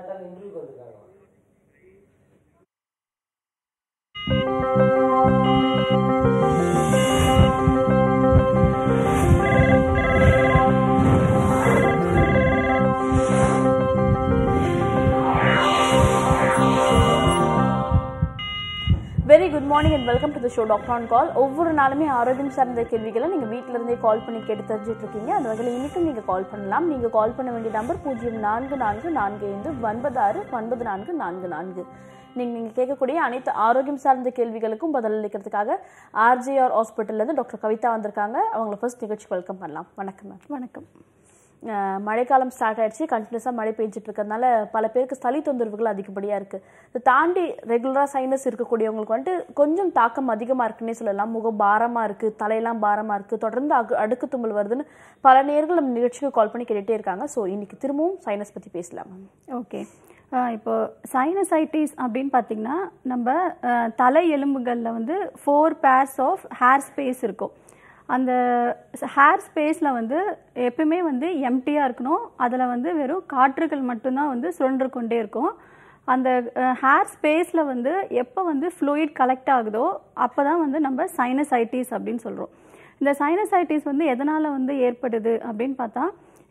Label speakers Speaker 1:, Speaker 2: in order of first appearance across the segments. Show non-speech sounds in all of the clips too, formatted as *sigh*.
Speaker 1: නැත්නම් ඉන්ද්‍රිය
Speaker 2: ගොඩ කරනවා. Morning and welcome to the show doctor on call ஒவ்வொரு நாளுமே ஆரோக்கியம் சார்ந்த கேள்விகளை நீங்கள் வீட்டிலேருந்தே கால் பண்ணி கேட்டு தெரிஞ்சுட்டு இருக்கீங்க அந்த வகையில் இன்னைக்கும் நீங்கள் கால் பண்ணலாம். நீங்கள் கால் பண்ண வேண்டிய நம்பர் பூஜ்ஜியம் நான்கு நான்கு நான்கு ஐந்து ஒன்பது ஆறு ஒன்பது நான்கு நான்கு நான்கு. நீங்கள் நீங்கள் கேட்கக்கூடிய அனைத்து ஆரோக்கியம் சார்ந்த கேள்விகளுக்கும் பதிலளிக்கிறதுக்காக ஆர்ஜிஆர் ஹாஸ்பிட்டல்லேருந்து டாக்டர் கவிதா வந்திருக்காங்க. அவங்கள ஃபர்ஸ்ட் நிகழ்ச்சி வெல்கம் பண்ணலாம். வணக்கம் மேம்
Speaker 3: வணக்கம்.
Speaker 2: மழைக்காலம் ஸ்டார்ட் ஆகிடுச்சு கண்டினியூஸாக மழை பெஞ்சிட்டு இருக்கிறதுனால பல பேருக்கு சளி தொந்தரவுகள் அதிகப்படியாக இருக்குது இதை தாண்டி ரெகுலராக சைனஸ் இருக்கக்கூடியவங்களுக்கு வந்துட்டு கொஞ்சம் தாக்கம் அதிகமாக இருக்குன்னே சொல்லலாம். முகம் பாரமாக இருக்குது தலையெல்லாம் பாரமாக இருக்குது தொடர்ந்து அகு அடுக்கு தும்மல் வருதுன்னு பல நேர்கள் நம்ம நிகழ்ச்சிக்கு கால் பண்ணி கேட்டுகிட்டே இருக்காங்க. ஸோ இன்றைக்கி திரும்பவும் சைனஸ் பற்றி பேசலாம்.
Speaker 3: ஓகே இப்போ சைனசைட்டிஸ் அப்படின்னு பார்த்தீங்கன்னா நம்ம தலை எலும்புகளில் வந்து four pairs of air space இருக்கும். அந்த ஹேர் ஸ்பேஸில் வந்து எப்பவுமே வந்து எம்டியாக இருக்கணும். அதில் வந்து வெறும் காற்றுகள் மட்டும்தான் வந்து சுழன்று கொண்டே இருக்கும். அந்த ஹேர் ஸ்பேஸில் வந்து எப்போ வந்து ஃப்ளூயிட் கலெக்ட் ஆகுதோ அப்போ தான் வந்து நம்ம சைனசைட்டிஸ் அப்படின்னு சொல்கிறோம் இந்த சைனசைட்டிஸ் வந்து எதனால் வந்து ஏற்படுது அப்படின்னு பார்த்தா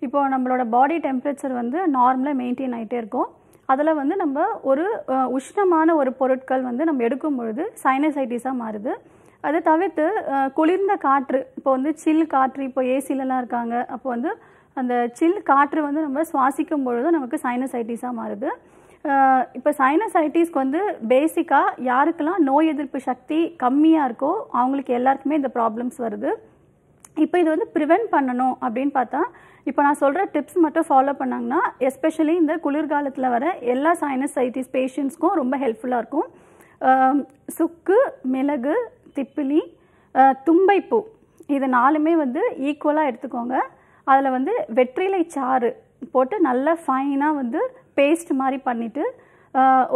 Speaker 3: இப்போ நம்மளோட பாடி டெம்பரேச்சர் வந்து நார்மலாக மெயின்டைன் ஆகிட்டே இருக்கும். அதில் வந்து நம்ம ஒரு உஷ்ணமான ஒரு பொருட்கள் வந்து நம்ம எடுக்கும் பொழுது சைனசைட்டிஸாக மாறுது. அதை தவிர்த்து குளிர்ந்த காற்று. இப்போ வந்து சில் காற்று இப்போ ஏசிலலாம் இருக்காங்க. அப்போ வந்து அந்த சில் காற்று வந்து நம்ம சுவாசிக்கும் பொழுது நமக்கு சைனசைட்டிஸாக மாறுது. இப்போ சைனசைட்டிஸ்க்கு வந்து பேசிக்காக யாருக்கெல்லாம் நோய் எதிர்ப்பு சக்தி கம்மியாக இருக்கோ அவங்களுக்கு எல்லாருக்குமே இந்த ப்ராப்ளம்ஸ் வருது. இப்போ இது வந்து ப்ரிவென்ட் பண்ணணும் அப்படின்னு பார்த்தா இப்போ நான் சொல்கிற டிப்ஸ் மட்டும் ஃபாலோ பண்ணாங்கன்னா எஸ்பெஷலி இந்த குளிர்காலத்தில் வர எல்லா சைனசைட்டிஸ் பேஷண்ட்ஸ்க்கும் ரொம்ப ஹெல்ப்ஃபுல்லாக இருக்கும். சுக்கு மிளகு திப்பிலி தும்பைப்பூ. இது நாலுமே வந்து ஈக்குவலாக எடுத்துக்கோங்க. அதில் வந்து வெற்றிலை சாறு போட்டு நல்லா ஃபைனாக வந்து பேஸ்ட் மாதிரி பண்ணிவிட்டு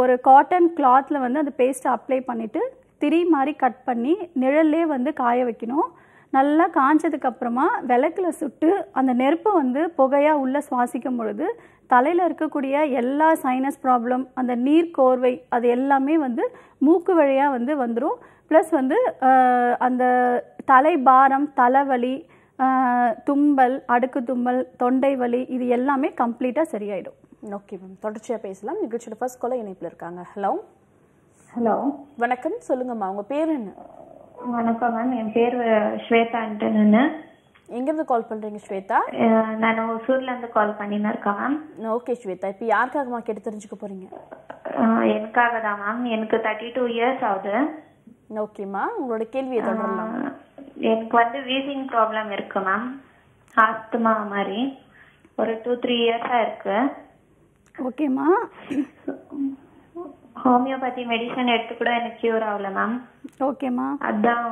Speaker 3: ஒரு காட்டன் கிளாத்தில் வந்து அந்த பேஸ்ட்டை அப்ளை பண்ணிவிட்டு திரி மாதிரி கட் பண்ணி நிழல்லே வந்து காய வைக்கணும். நல்லா காஞ்சதுக்கு அப்புறமா விளக்குல சுட்டு அந்த நெருப்பு வந்து புகையாக உள்ளே சுவாசிக்கும் பொழுது தலையில் இருக்கக்கூடிய எல்லா சைனஸ் ப்ராப்ளம் அந்த நீர் கோர்வை அது எல்லாமே வந்து மூக்கு வழியாக வந்து வந்துடும் ப்ளஸ் வந்து அந்த தலை பாரம் தலைவலி தும்பல் அடுக்கு தும்பல் தொண்டை வலி இது எல்லாமே கம்ப்ளீட்டாக சரியாயிடும்.
Speaker 2: ஓகே மேம் தொடர்ச்சியாக பேசலாம். நிகழ்ச்சியோட ஃபர்ஸ்ட் கொலை இணைப்பில் இருக்காங்க. ஹலோ
Speaker 4: ஹலோ
Speaker 2: வணக்கம். சொல்லுங்கம்மா. உங்கள் பேர் என்ன?
Speaker 4: வணக்கம் மேம் என் பேர் ஸ்வேதா ஆண்டனு
Speaker 2: எங்கேருந்து கால் பண்ணுறீங்க ஸ்வேதா?
Speaker 4: நான் ஒசூர்ல இருந்து கால் இருக்கேன் மேம்
Speaker 2: ஓகே ஸ்வேதா. இப்போ யாருக்காகம்மா கேட்டு தெரிஞ்சுக்க போகிறீங்க
Speaker 4: எனக்காக தான் மேம் எனக்கு தேர்ட்டி டூ இயர்ஸ் ஆகுது
Speaker 2: ஓகேம்மா உங்களோட கேள்வியை தொடரலாம்.
Speaker 4: எனக்கு வந்து வீசிங் ப்ராப்ளம் இருக்கு மேம் ஆஸ்துமா மாதிரி. ஒரு டூ த்ரீ இயர்ஸா இருக்கு.
Speaker 3: ஓகேம்மா
Speaker 4: ஹோமியோபதி மெடிசன் எடுத்து கூட எனக்கு கியூர் ஆகல மேம்
Speaker 3: ஓகேம்மா
Speaker 4: அதான்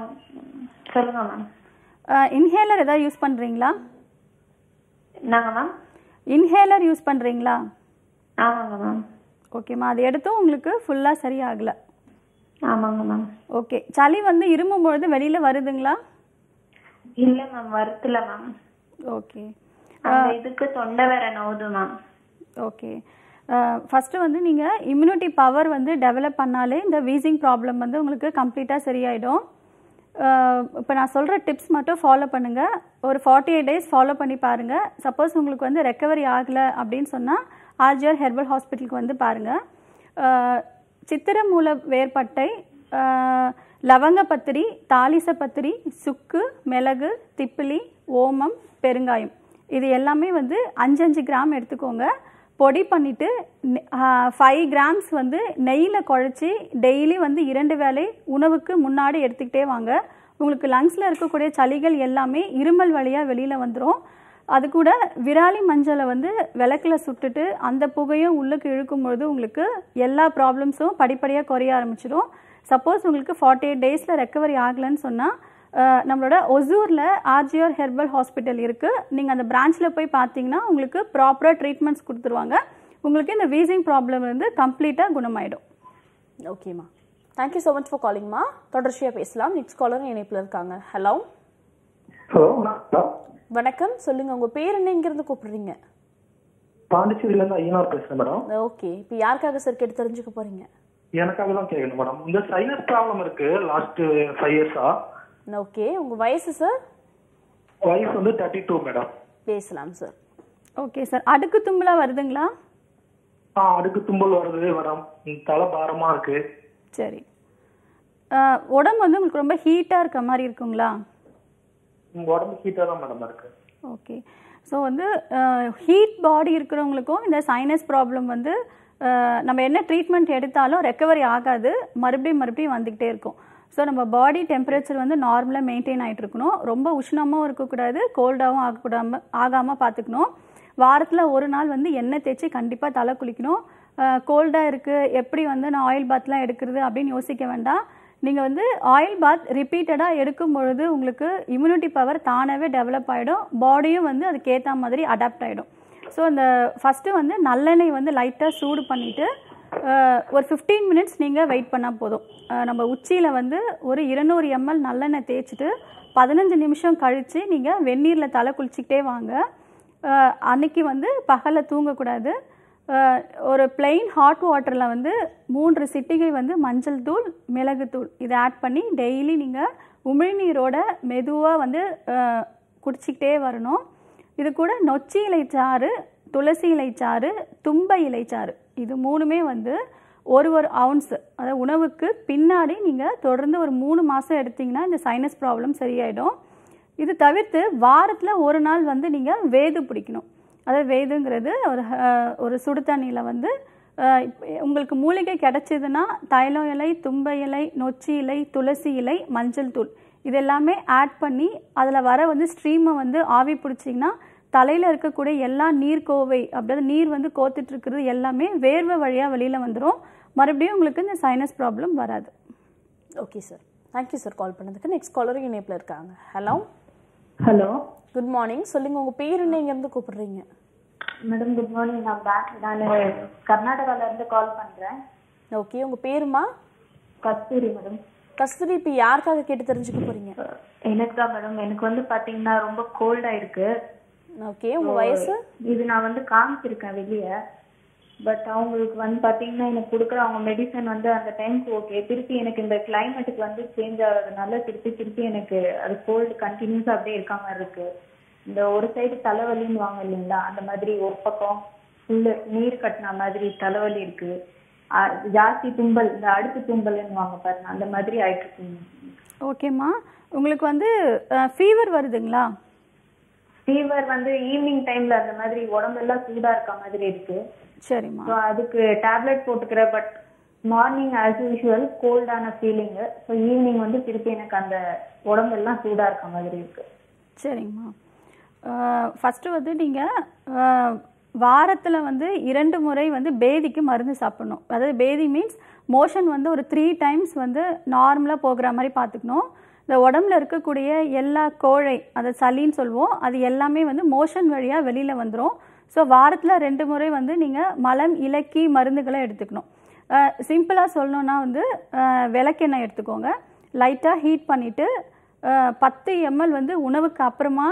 Speaker 4: சொல்லுங்க மேம்
Speaker 3: இன்ஹேலர் ஏதாவது யூஸ் பண்ணுறீங்களா
Speaker 4: என்னங்க மேம்
Speaker 3: இன்ஹேலர் யூஸ் பண்ணுறீங்களா
Speaker 4: ஆமாங்க மேம்
Speaker 3: ஓகேம்மா அது எடுத்தும் உங்களுக்கு ஃபுல்லாக சரியாகலை.
Speaker 4: ஆமாங்க மேம்
Speaker 3: ஓகே சளி வந்து இருமும் பொழுது வெளியில் வருதுங்களா?
Speaker 4: இல்ல மேம் வருத்துல மேம்
Speaker 3: ஓகே
Speaker 4: இதுக்கு தொண்டை வேற நோவுது மேம்
Speaker 3: ஓகே ஃபஸ்ட்டு வந்து நீங்கள் இம்யூனிட்டி பவர் வந்து டெவலப் பண்ணாலே இந்த வீசிங் ப்ராப்ளம் வந்து உங்களுக்கு கம்ப்ளீட்டாக சரியாயிடும். இப்போ நான் சொல்கிற டிப்ஸ் மட்டும் ஃபாலோ பண்ணுங்கள் ஒரு ஃபார்ட்டி எயிட் டேஸ் ஃபாலோ பண்ணி பாருங்கள் சப்போஸ் உங்களுக்கு வந்து ரெக்கவரி ஆகலை அப்படின்னு சொன்னால் ஆர்ஜிஆர் ஹெர்பல் ஹாஸ்பிட்டலுக்கு வந்து பாருங்கள் சித்திரமூல வேர்பட்டை அஹ், லவங்கப்பத்திரி தாலிசப்பத்திரி சுக்கு மிளகு திப்பிலி ஓமம் பெருங்காயம். இது எல்லாமே வந்து அஞ்சஞ்சு கிராம் எடுத்துக்கோங்க. பொடி பண்ணிவிட்டு ஃபைவ் கிராம்ஸ் வந்து நெய்யில் குழச்சி டெய்லி வந்து இரண்டு வேளை உணவுக்கு முன்னாடி எடுத்துக்கிட்டே வாங்க. உங்களுக்கு லங்ஸில் இருக்கக்கூடிய சளிகள் எல்லாமே இருமல் வழியாக வெளியில் வந்துடும் அது கூட விராலி மஞ்சளை வந்து விளக்கில் சுட்டுட்டு அந்த புகையும் உள்ளுக்கு இழுக்கும் பொழுது உங்களுக்கு எல்லா ப்ராப்ளம்ஸும் படிப்படியாக குறைய ஆரம்பிச்சிடும் சப்போஸ் உங்களுக்கு ஃபார்ட்டி எயிட் டேஸில் ரெக்கவரி ஆகலைன்னு சொன்னால் நம்மளோட ஒசூரில் ஆர்ஜிஆர் ஹெர்பல் ஹாஸ்பிட்டல் இருக்குது நீங்கள் அந்த பிரான்ச்சில் போய் பார்த்தீங்கன்னா உங்களுக்கு ப்ராப்பராக ட்ரீட்மெண்ட்ஸ் கொடுத்துருவாங்க. உங்களுக்கு இந்த வீசிங் ப்ராப்ளம் வந்து கம்ப்ளீட்டாக குணமாயிடும்.
Speaker 2: ஓகேம்மா thank you so much for காலிங்மா தொடர்ச்சியாக பேசலாம். நெக்ஸ்ட் காலர் இணைப்பில் இருக்காங்க. ஹலோ வணக்கம். சொல்லுங்க உங்க பேர் என்ன? இங்கிருந்து கூப்பிடுறீங்க?
Speaker 1: பாண்டிச்சேரியில இருந்து ஐயனார் பேசுறேன் மேடம்
Speaker 2: ஓகே இப்போ யாருக்காக சார் கேட்டு தெரிஞ்சுக்க போறீங்க?
Speaker 1: எனக்காக தான் கேட்கணும் மேடம் இந்த சைனஸ் ப்ராப்ளம் இருக்கு லாஸ்ட் ஃபைவ் இயர்ஸா
Speaker 2: ஓகே உங்க வயசு சார்
Speaker 1: வயசு வந்து தேர்ட்டி டூ மேடம்
Speaker 2: பேசலாம் சார்
Speaker 3: ஓகே சார் அடுக்கு தும்பலா வருதுங்களா?
Speaker 1: ஆ அடுக்கு தும்பல் வருது மேடம் தலை பாரமா இருக்கு.
Speaker 3: சரி. உடம்பு வந்து உங்களுக்கு ரொம்ப ஹீட்டாக இருக்க மாதிரி இருக்குங்களா?
Speaker 1: உங்க உடம்பு ஹீட்டா தான் மேடம் இருக்கு.
Speaker 3: ஓகே ஸோ வந்து ஹீட் பாடி இருக்கிறவங்களுக்கும் இந்த சைனஸ் ப்ராப்ளம் வந்து நம்ம என்ன ட்ரீட்மெண்ட் எடுத்தாலும் ரெக்கவரி ஆகாது. மறுபடியும் மறுபடியும் வந்துக்கிட்டே இருக்கும். ஸோ நம்ம பாடி டெம்பரேச்சர் வந்து நார்மலாக மெயின்டைன் ஆகிட்டு இருக்கணும் ரொம்ப உஷ்ணமாகவும் இருக்கக்கூடாது கோல்டாகவும் ஆகக்கூடாம ஆகாமல் பார்த்துக்கணும். வாரத்தில் ஒரு நாள் வந்து எண்ணெய் தேய்ச்சி கண்டிப்பாக தலை குளிக்கணும். கோல்டாக இருக்குது எப்படி வந்து நான் ஆயில் பாத்லாம் எடுக்கிறது அப்படின்னு யோசிக்க வேண்டாம். நீங்கள் வந்து ஆயில் பாத் ரிப்பீட்டடாக எடுக்கும் பொழுது உங்களுக்கு இம்யூனிட்டி பவர் தானாகவே டெவலப் ஆகிடும் பாடியும் வந்து அதுக்கேற்ற மாதிரி அடாப்ட் ஆகிடும் ஸோ அந்த ஃபஸ்ட்டு வந்து நல்லெண்ணெய் வந்து லைட்டாக சூடு பண்ணிவிட்டு ஒரு ஃபிஃப்டீன் மினிட்ஸ் நீங்கள் வெயிட் பண்ணால் போதும். நம்ம உச்சியில் வந்து ஒரு இருநூறு எம்எல் நல்லெண்ணெய் தேய்ச்சிட்டு பதினஞ்சு நிமிஷம் கழித்து நீங்கள் வெந்நீரில் தலை குளிச்சிக்கிட்டே வாங்க. அன்னைக்கு வந்து பகலில் தூங்கக்கூடாது. ஒரு பிளெயின் ஹாட் வாட்டரில் வந்து மூன்று சிட்டிகை வந்து மஞ்சள் தூள் மிளகுத்தூள் இதை ஆட் பண்ணி டெய்லி நீங்கள் உமிழ்நீரோட மெதுவாக வந்து குடிச்சிக்கிட்டே வரணும். இது கூட நொச்சி இலை சாறு துளசி இலை சாறு தும்பை சாறு இது மூணுமே வந்து ஒரு ஒரு அவுன்ஸ் அதாவது உணவுக்கு பின்னாடி நீங்கள் தொடர்ந்து ஒரு மூணு மாதம் எடுத்தீங்கன்னா இந்த சைனஸ் ப்ராப்ளம் சரியாயிடும். இது தவிர்த்து வாரத்தில் ஒரு நாள் வந்து நீங்கள் வேது பிடிக்கணும். அதாவது வேதுங்கிறது ஒரு ஒரு சுடு தண்ணியில் வந்து உங்களுக்கு மூலிகை கிடைச்சதுன்னா தைலம் இலை தும்பை இலை நொச்சி இலை துளசி இலை மஞ்சள் தூள். இது எல்லாமே ஆட் பண்ணி அதில் வர வந்து ஸ்ட்ரீமை வந்து ஆவி பிடிச்சிங்கன்னா தலையில் இருக்கக்கூடிய எல்லா நீர்க்கோவை அப்படியே நீர் வந்து கோத்துட்டு இருக்கிறது எல்லாமே வேர்வை வழியாக வெளியில் வந்துடும் மறுபடியும் உங்களுக்கு இந்த சைனஸ் ப்ராப்ளம் வராது.
Speaker 2: Okay sir thank you sir call பண்ணதுக்கு. நெக்ஸ்ட் காலரும் இணைப்பில் இருக்காங்க. ஹலோ
Speaker 4: ஹலோ
Speaker 2: குட் மார்னிங் சொல்லுங்க உங்க பேர் என்ன இருந்து கூப்பிடுறீங்க?
Speaker 4: மேடம் குட் மார்னிங் நான் பேக் நான் கர்நாடகால இருந்து கால் பண்றேன்.
Speaker 2: ஓகே உங்க பேருமா?
Speaker 4: கஸ்தூரி மேடம்
Speaker 2: கஸ்தூரி இப்போ யாருக்காக கேட்டு தெரிஞ்சுக்க போறீங்க?
Speaker 4: எனக்கு தான் மேடம் எனக்கு வந்து பாத்தீங்கன்னா ரொம்ப கோல்டா இருக்கு.
Speaker 2: ஓகே உங்க வயசு?
Speaker 4: இது நான் வந்து காமிச்சிருக்கேன் வெளியே. பட் அவங்களுக்கு வந்து பாத்தீங்கன்னா எனக்கு கொடுக்குற அவங்க மெடிசன் வந்து அந்த டைம்க்கு ஓகே திருப்பி எனக்கு இந்த கிளைமேட்டுக்கு வந்து சேஞ்ச் ஆகிறதுனால திருப்பி திருப்பி எனக்கு அது கோல்டு கண்டினியூஸா அப்படியே இருக்க மாதிரி இருக்கு. இந்த ஒரு சைடு தலைவலின்னு வாங்க இல்லைங்களா அந்த மாதிரி ஒரு பக்கம் ஃபுல்லு நீர் கட்டின மாதிரி தலைவலி இருக்கு. ஜாஸ்தி தும்பல் இந்த அடுக்கு தும்பல்னு வாங்க பாருங்க அந்த மாதிரி ஆயிட்டு இருக்குங்க
Speaker 3: ஓகேம்மா உங்களுக்கு வந்து ஃபீவர் வருதுங்களா?
Speaker 4: ஃபீவர் வந்து ஈவினிங் டைம்ல அந்த மாதிரி உடம்பெல்லாம் சூடா இருக்க மாதிரி இருக்கு.
Speaker 3: சரிம்மா.
Speaker 4: ஸோ அதுக்கு டேப்லெட் போட்டுக்கிறேன் பட் மார்னிங் ஆஸ் யூஷுவல் கோல்டான ஃபீலிங்கு ஸோ ஈவினிங் வந்து திருப்பி எனக்கு அந்த உடம்பெல்லாம் சூடாக இருக்க மாதிரி இருக்கு.
Speaker 3: சரிங்கம்மா ஃபஸ்ட்டு வந்து நீங்கள் வாரத்தில் வந்து இரண்டு முறை வந்து பேதிக்கு மருந்து சாப்பிடணும். அதாவது பேதி மீன்ஸ் மோஷன் வந்து ஒரு த்ரீ டைம்ஸ் வந்து நார்மலாக போகிற மாதிரி பார்த்துக்கணும். இந்த உடம்புல இருக்கக்கூடிய எல்லா கோழை அதை சளின்னு சொல்லுவோம் அது எல்லாமே வந்து மோஷன் வழியாக வெளியில் வந்துடும் ஸோ வாரத்தில் ரெண்டு முறை வந்து நீங்கள் மலம் இலக்கி மருந்துகளை எடுத்துக்கணும். சிம்பிளாக சொல்லணுன்னா வந்து விளக்கெண்ணெய் எடுத்துக்கோங்க. லைட்டாக ஹீட் பண்ணிவிட்டு பத்து எம்எல் வந்து உணவுக்கு அப்புறமா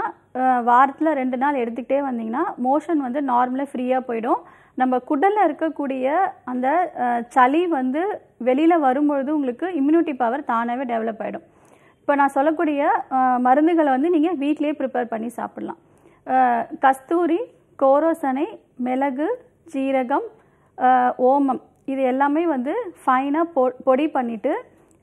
Speaker 3: வாரத்தில் ரெண்டு நாள் எடுத்துக்கிட்டே வந்தீங்கன்னா மோஷன் வந்து நார்மலாக ஃப்ரீயாக போயிடும். நம்ம குடலில் இருக்கக்கூடிய அந்த சளி வந்து வெளியில் வரும்பொழுது உங்களுக்கு இம்யூனிட்டி பவர் தானாகவே டெவலப் ஆகிடும் இப்போ நான் சொல்லக்கூடிய மருந்துகளை வந்து நீங்கள் வீட்டிலேயே ப்ரிப்பேர் பண்ணி சாப்பிட்லாம். கஸ்தூரி கோரோசனை மிளகு ஜீரகம் ஓமம் இது எல்லாமே வந்து ஃபைனாக பொ பொடி பண்ணிவிட்டு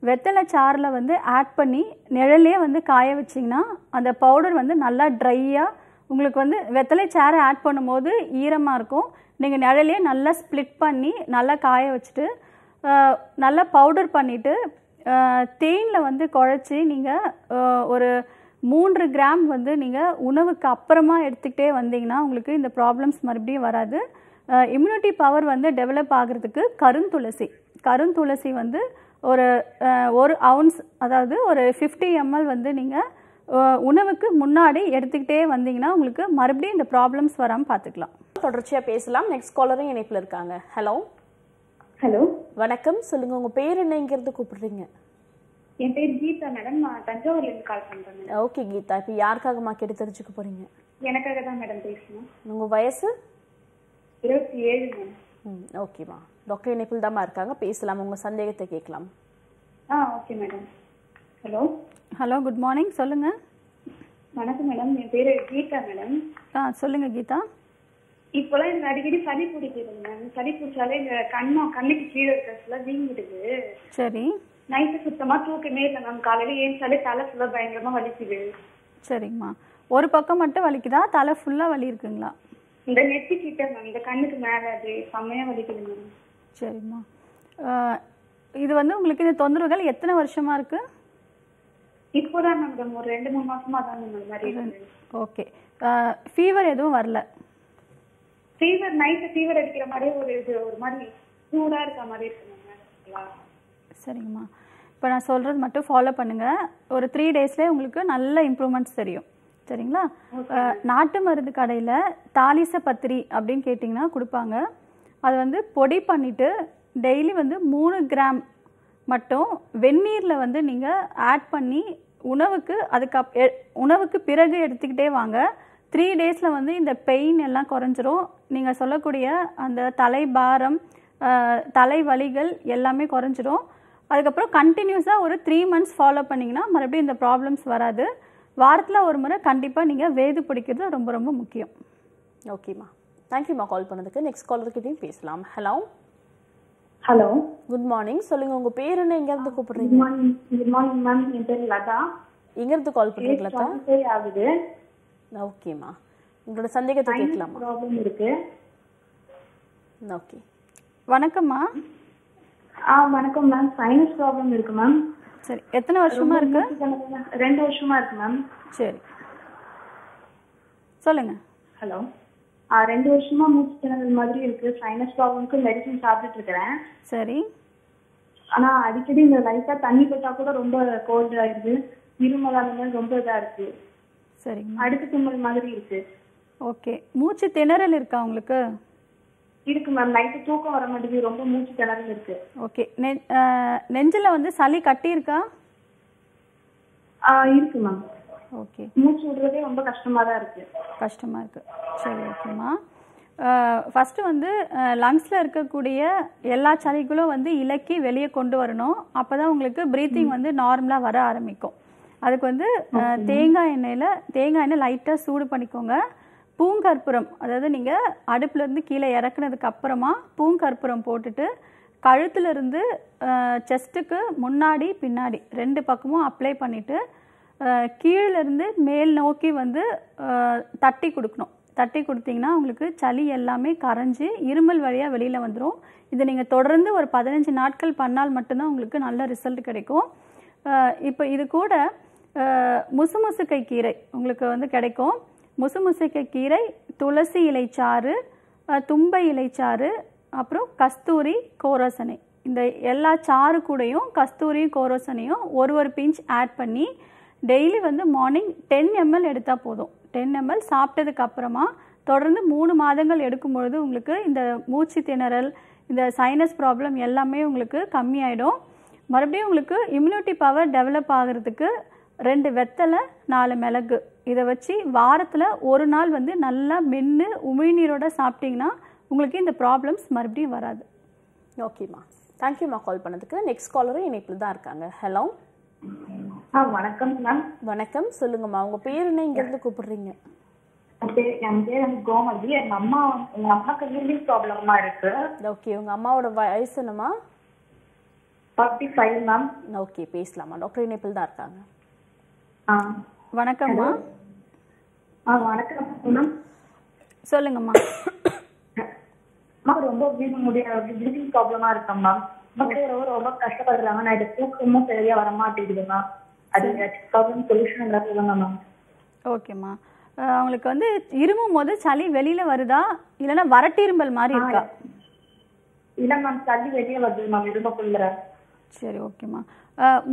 Speaker 3: வெத்தலை சாரில் வந்து ஆட் பண்ணி நிழலே வந்து காய வச்சிங்கன்னா அந்த பவுடர் வந்து நல்லா ட்ரையாக உங்களுக்கு வந்து வெத்தலை சாரை ஆட் பண்ணும்போது ஈரமாக இருக்கும். நீங்கள் நிழலே நல்லா ஸ்ப்ளிட் பண்ணி நல்லா காய வச்சுட்டு நல்லா பவுடர் பண்ணிவிட்டு தேனில் வந்து குழச்சி நீங்கள் ஒரு மூன்று கிராம் வந்து நீங்கள் உணவுக்கு அப்புறமா எடுத்துக்கிட்டே வந்தீங்கன்னா உங்களுக்கு இந்த ப்ராப்ளம்ஸ் மறுபடியும் வராது. இம்யூனிட்டி பவர் வந்து டெவலப் ஆகிறதுக்கு கருந்துளசி. கருந்துளசி வந்து ஒரு ஒரு அவுன்ஸ் அதாவது ஒரு ஃபிஃப்டி எம்எல் வந்து நீங்கள் உணவுக்கு முன்னாடி எடுத்துக்கிட்டே வந்தீங்கன்னா உங்களுக்கு மறுபடியும் இந்த ப்ராப்ளம்ஸ் வராமல் பார்த்துக்கலாம்.
Speaker 2: தொடர்ச்சியாக பேசலாம். நெக்ஸ்ட் காலரும் இணைப்பில் இருக்காங்க. Hello
Speaker 4: hello.
Speaker 2: வணக்கம். சொல்லுங்க உங்க பேர் என்ன? இருந்து கூப்பிடுறீங்க?
Speaker 4: என் பேர் கீதா மேடம். நான் தஞ்சாவூர்லேருந்து கால் பண்ணுறேன்
Speaker 2: ஓகே கீதா. இப்போ யாருக்காகமா கேட்டு தெரிஞ்சுக்க போறீங்க?
Speaker 4: எனக்காக தான் மேடம் பேசணும்.
Speaker 2: உங்க வயசு?
Speaker 4: இருபத்தி ஏழு மேம்.
Speaker 2: ம் ஓகேம்மா டாக்டர் இணைப்பில் தாம்மா இருக்காங்க. பேசலாம் உங்கள் சந்தேகத்தை கேட்கலாம்.
Speaker 4: ஆ okay madam. Hello.
Speaker 3: Hello good morning சொல்லுங்கள்
Speaker 4: வணக்கம் மேடம். என் பேரு கீதா மேடம்.
Speaker 3: ஆ சொல்லுங்கள் கீதா.
Speaker 4: இப்போலாம் எனக்கு அடிக்கடி சளி பிடிக்குது மேம். சளி பிடிச்சாலே இந்த கண்ணம் கண்ணுக்கு கீழே இருக்கிறதுல வீங்கிடுது.
Speaker 3: சரி.
Speaker 4: நைட்டு சுத்தமா தூக்கமே இல்லை மேம். காலையில ஏஞ்சாலே தலை ஃபுல்லா பயங்கரமா வலிக்குது.
Speaker 3: சரிங்கம்மா ஒரு பக்கம் மட்டும் வலிக்குதா? தலை ஃபுல்லாக வலி இருக்குங்களா
Speaker 4: இந்த நெத்தி கிட்ட மேம். இந்த கண்ணுக்கு மேல அது செம்மையா வலிக்குது மேம்.
Speaker 3: சரிம்மா. இது வந்து உங்களுக்கு இந்த தொந்தரவுகள் எத்தனை வருஷமா இருக்கு?
Speaker 4: இப்போதான் மேம். ஒரு ரெண்டு மூணு மாசமா தான் மேம்.
Speaker 3: ஓகே. ஃபீவர் எதுவும் வரல.
Speaker 4: ஃபீவர் நைட்டு ஃபீவர் அடிக்கிற மாதிரி ஒரு இது ஒரு மாதிரி சூடா இருக்க மாதிரி இருக்கு மேம்
Speaker 3: சரிங்கம்மா. இப்போ நான் சொல்கிறது மட்டும் ஃபாலோ பண்ணுங்கள் ஒரு த்ரீ டேஸ்லேயே உங்களுக்கு நல்ல இம்ப்ரூவ்மெண்ட்ஸ் தெரியும். சரிங்களா? நாட்டு மருந்து கடையில் தாலிச பத்திரி அப்படின்னு கேட்டிங்கன்னா கொடுப்பாங்க. அது வந்து பொடி பண்ணிவிட்டு டெய்லி வந்து மூணு கிராம் மட்டும் வெந்நீரில் வந்து நீங்கள் ஆட் பண்ணி உணவுக்கு அதுக்கு உணவுக்கு பிறகு எடுத்துக்கிட்டே வாங்க. த்ரீ டேஸில் வந்து இந்த பெயின் எல்லாம் குறைஞ்சிரும். நீங்கள் சொல்லக்கூடிய அந்த தலைபாரம் அஹ், தலைவலிகள் எல்லாமே குறைஞ்சிரும். அதுக்கப்புறம் கண்டினியூஸாக ஒரு த்ரீ மந்த்ஸ் ஃபாலோ பண்ணிங்கன்னா மறுபடியும் இந்த ப்ராப்ளம்ஸ் வராது. வாரத்தில் ஒரு முறை கண்டிப்பாக நீங்கள் வேது பிடிக்கிறது ரொம்ப ரொம்ப முக்கியம்.
Speaker 2: ஓகேம்மா தேங்க்யூம்மா கால் பண்ணதுக்கு. நெக்ஸ்ட் காலர்கிட்டையும் பேசலாம். ஹலோ
Speaker 4: ஹலோ
Speaker 2: குட் மார்னிங் சொல்லுங்கள் உங்கள் பேர் என்ன? எங்கேருந்து
Speaker 4: குட்
Speaker 2: கூப்பிடுறீங்க?
Speaker 4: மார்னிங் குட் மார்னிங் மேம் என் பேர் லதா.
Speaker 2: எங்கேருந்து கால் பண்ணுறீங்க லதா?
Speaker 4: ஆகுது.
Speaker 2: ஓகேம்மா உங்களோட சந்தேகத்தை கேட்கலாமா?
Speaker 4: ப்ராப்ளம் இருக்கு.
Speaker 2: ஓகே
Speaker 3: வணக்கம்மா
Speaker 4: ஆ வணக்கம் மேம் சைனஸ் ப்ராப்ளம் இருக்கு மேம்
Speaker 3: சரி எத்தனை வருஷமா இருக்கு?
Speaker 4: ரெண்டு வருஷமா இருக்கு மேம்
Speaker 3: சரி. சொல்லுங்க.
Speaker 4: ஹலோ ஆ ரெண்டு வருஷமா மூச்சு திணறல் மாதிரி இருக்கு. சைனஸ் ப்ராப்ளம்க்கு மெடிசன் சாப்பிட்டுட்டு இருக்கிறேன்.
Speaker 3: சரி.
Speaker 4: ஆனா அடிக்கடி இந்த லைட்டா தண்ணி பட்டா கூட ரொம்ப கோல்ட் ஆயிடுது இருமல் அந்த மாதிரி ரொம்ப இதா இருக்கு.
Speaker 3: சரிங்கம்மா
Speaker 4: அடுக்கு தும்மல் மாதிரி இருக்கு.
Speaker 3: ஓகே. மூச்சு திணறல் இருக்கா உங்களுக்கு?
Speaker 4: இருக்கு மேம். நைட்டு தூக்கம் வர மாட்டேங்குது. ரொம்ப மூச்சு திணறல் இருக்கு.
Speaker 3: ஓகே. நெஞ்சில வந்து சளி கட்டி இருக்கா
Speaker 4: ஆ இருக்கு மேம்.
Speaker 3: ஓகே.
Speaker 4: மூச்சு விடுறதே ரொம்ப கஷ்டமா தான் இருக்கு.
Speaker 3: கஷ்டமாக இருக்குது சரி ஓகேம்மா. ஃபஸ்ட்டு வந்து லங்ஸில் இருக்கக்கூடிய எல்லா சளிகளும் வந்து இலக்கி வெளியே கொண்டு வரணும். அப்போ தான் உங்களுக்கு ப்ரீத்திங் வந்து நார்மலாக வர ஆரம்பிக்கும். அதுக்கு வந்து தேங்காய் எண்ணெயில் தேங்காய் எண்ணெய் லைட்டாக சூடு பண்ணிக்கோங்க. பூங்கற்புரம் அதாவது நீங்கள் அடுப்புலேருந்து கீழே இறக்குனதுக்கு அப்புறமா பூங்கற்புரம் போட்டுட்டு கழுத்துலேருந்து செஸ்ட்டுக்கு முன்னாடி பின்னாடி ரெண்டு பக்கமும் அப்ளை பண்ணிவிட்டு கீழிருந்து மேல் நோக்கி வந்து தட்டி கொடுக்கணும். தட்டி கொடுத்தீங்கன்னா உங்களுக்கு சளி எல்லாமே கரைஞ்சி இருமல் வழியாக வெளியில் வந்துடும் இதை நீங்கள் தொடர்ந்து ஒரு பதினஞ்சு நாட்கள் பண்ணால் மட்டும்தான் உங்களுக்கு நல்ல ரிசல்ட் கிடைக்கும். இப்போ இது கூட முசுமுசுக்கை கீரை உங்களுக்கு வந்து கிடைக்கும். முசுமுசுக்கை கீரை துளசி இலைச்சாறு தும்பை இலைச்சாறு அப்புறம் கஸ்தூரி கோரோசனை. இந்த எல்லா சாறு கூடையும் கஸ்தூரியும் கோரோசனையும் ஒரு ஒரு பிஞ்ச் ஆட் பண்ணி டெய்லி வந்து மார்னிங் டென் எம்எல் எடுத்தால் போதும். டென் எம்எல் சாப்பிட்டதுக்கு அப்புறமா தொடர்ந்து மூணு மாதங்கள் எடுக்கும் பொழுது உங்களுக்கு இந்த மூச்சு திணறல் இந்த சைனஸ் ப்ராப்ளம் எல்லாமே உங்களுக்கு கம்மியாயிடும். மறுபடியும் உங்களுக்கு இம்யூனிட்டி பவர் டெவலப் ஆகிறதுக்கு ரெண்டு வெத்தலை நாலு மிளகு. இதை வச்சு வாரத்தில் ஒரு நாள் வந்து நல்லா மென்று உமிழ்நீரோட சாப்பிட்டீங்கன்னா உங்களுக்கு இந்த ப்ராப்ளம்ஸ் மறுபடியும் வராது.
Speaker 2: ஓகேம்மா தேங்க்யூம்மா கால் பண்ணதுக்கு. நெக்ஸ்ட் காலரும் இணைப்பில் தான் இருக்காங்க. ஹலோ
Speaker 4: ஆ வணக்கம் மேம்
Speaker 2: வணக்கம். சொல்லுங்கம்மா உங்கள் பேர் என்ன? இங்கேருந்து கூப்பிடுறீங்க.
Speaker 4: என் பேர் வந்து கோமதி. எங்க அம்மா எங்க அம்மாக்கு யூரின் ப்ராப்ளமா இருக்கு.
Speaker 2: ஓகே உங்கள் அம்மாவோட வயசு என்னம்மா?
Speaker 4: ஃபார்ட்டி ஃபைவ் மேம்
Speaker 2: ஓகே பேசலாமா? டாக்டர் இணைப்பில் தான் இருக்காங்க.
Speaker 3: வணக்கம்மா.
Speaker 4: ஆ வணக்கம் மேம்
Speaker 3: சொல்லுங்கம்மா.
Speaker 4: ரொம்ப ப்ளீடிங் ப்ராப்ளமா இருக்கேன் மேம் மக்கள் ரொம்ப கஷ்டப்படுறாங்க. நான் இது தூக்கமும் சரியா வர மாட்டேங்குது மேம் அது ப்ராப்ளம் சொல்யூஷன் ஏதாவது சொல்லுங்க மேம்
Speaker 3: ஓகேம்மா. அவங்களுக்கு வந்து இருமும் போது சளி வெளியில வருதா? இல்லைன்னா வறட்டு இரும்பல் மாதிரி இருக்கா?
Speaker 4: இல்ல மேம் தள்ளி வெளியே வருது மேம் இரும்பக்குள்ள.
Speaker 3: சரி ஓகேம்மா.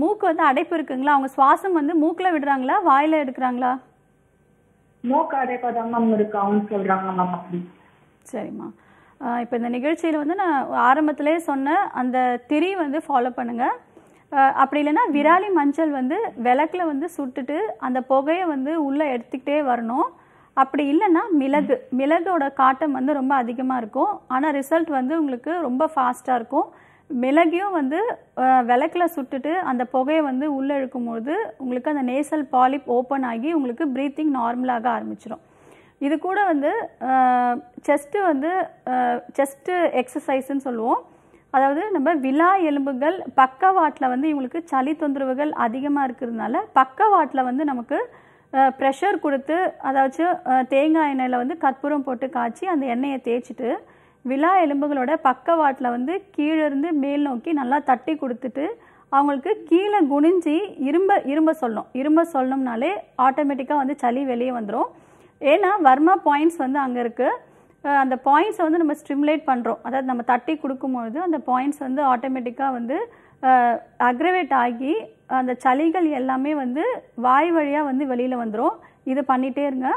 Speaker 3: மூக்கு வந்து அடைப்பு இருக்குங்களா? அவங்க சுவாசம் வந்து மூக்கில் விடுறாங்களா? வாயில எடுக்கிறாங்களா?
Speaker 4: மூக்கு அடைப்பாதான் மேம் இருக்கு அவங்க சொல்றாங்க மேம் அப்படி.
Speaker 3: சரிம்மா. இப்போ இந்த நிகழ்ச்சியில் வந்து நான் ஆரம்பத்திலே சொன்ன அந்த திரி வந்து ஃபாலோ பண்ணுங்க. அப்படி இல்லைன்னா விராலி மஞ்சள் வந்து விளக்குல வந்து சுட்டுட்டு அந்த புகையை வந்து உள்ளே எடுத்துக்கிட்டே வரணும். அப்படி இல்லைன்னா மிளகு. மிளகோட காட்டம் வந்து ரொம்ப அதிகமாக இருக்கும். ஆனால் ரிசல்ட் வந்து உங்களுக்கு ரொம்ப ஃபாஸ்ட்டாக இருக்கும். மிளகையும் வந்து விளக்கில் சுட்டுட்டு அந்த புகையை வந்து உள்ளே இழுக்கும்போது உங்களுக்கு அந்த நேசல் பாலிப் ஓப்பன் ஆகி உங்களுக்கு ப்ரீத்திங் நார்மலாக ஆரம்பிச்சிடும் இது கூட வந்து செஸ்ட்டு வந்து செஸ்ட்டு எக்ஸசைஸ்ன்னு சொல்லுவோம். அதாவது நம்ம விலா எலும்புகள் பக்கவாட்டில் வந்து இவங்களுக்கு சளி தொந்தரவுகள் அதிகமாக இருக்கிறதுனால பக்கவாட்டில் வந்து நமக்கு ப்ரெஷர் கொடுத்து அதாச்சும் தேங்காய் எண்ணெயில் வந்து கற்பூரம் போட்டு காய்ச்சி அந்த எண்ணெயை தேய்ச்சிட்டு விழா எலும்புகளோட பக்கவாட்டில் வந்து கீழே இருந்து மேல் நோக்கி நல்லா தட்டி கொடுத்துட்டு அவங்களுக்கு கீழே குனிஞ்சி இரும்ப இரும்ப சொல்லணும். இரும்ப சொல்லணும்னாலே ஆட்டோமேட்டிக்காக வந்து சளி வெளியே வந்துடும் ஏன்னா வர்மா பாயிண்ட்ஸ் வந்து அங்கே இருக்குது அந்த பாயிண்ட்ஸை வந்து நம்ம ஸ்டிமுலேட் பண்ணுறோம் அதாவது நம்ம தட்டி கொடுக்கும்பொழுது அந்த பாயிண்ட்ஸ் வந்து ஆட்டோமேட்டிக்காக வந்து அக்ரவேட் ஆகி அந்த சளிகள் எல்லாமே வந்து வாய் வழியாக வந்து வெளியில் வந்துடும் இது பண்ணிகிட்டே இருங்க.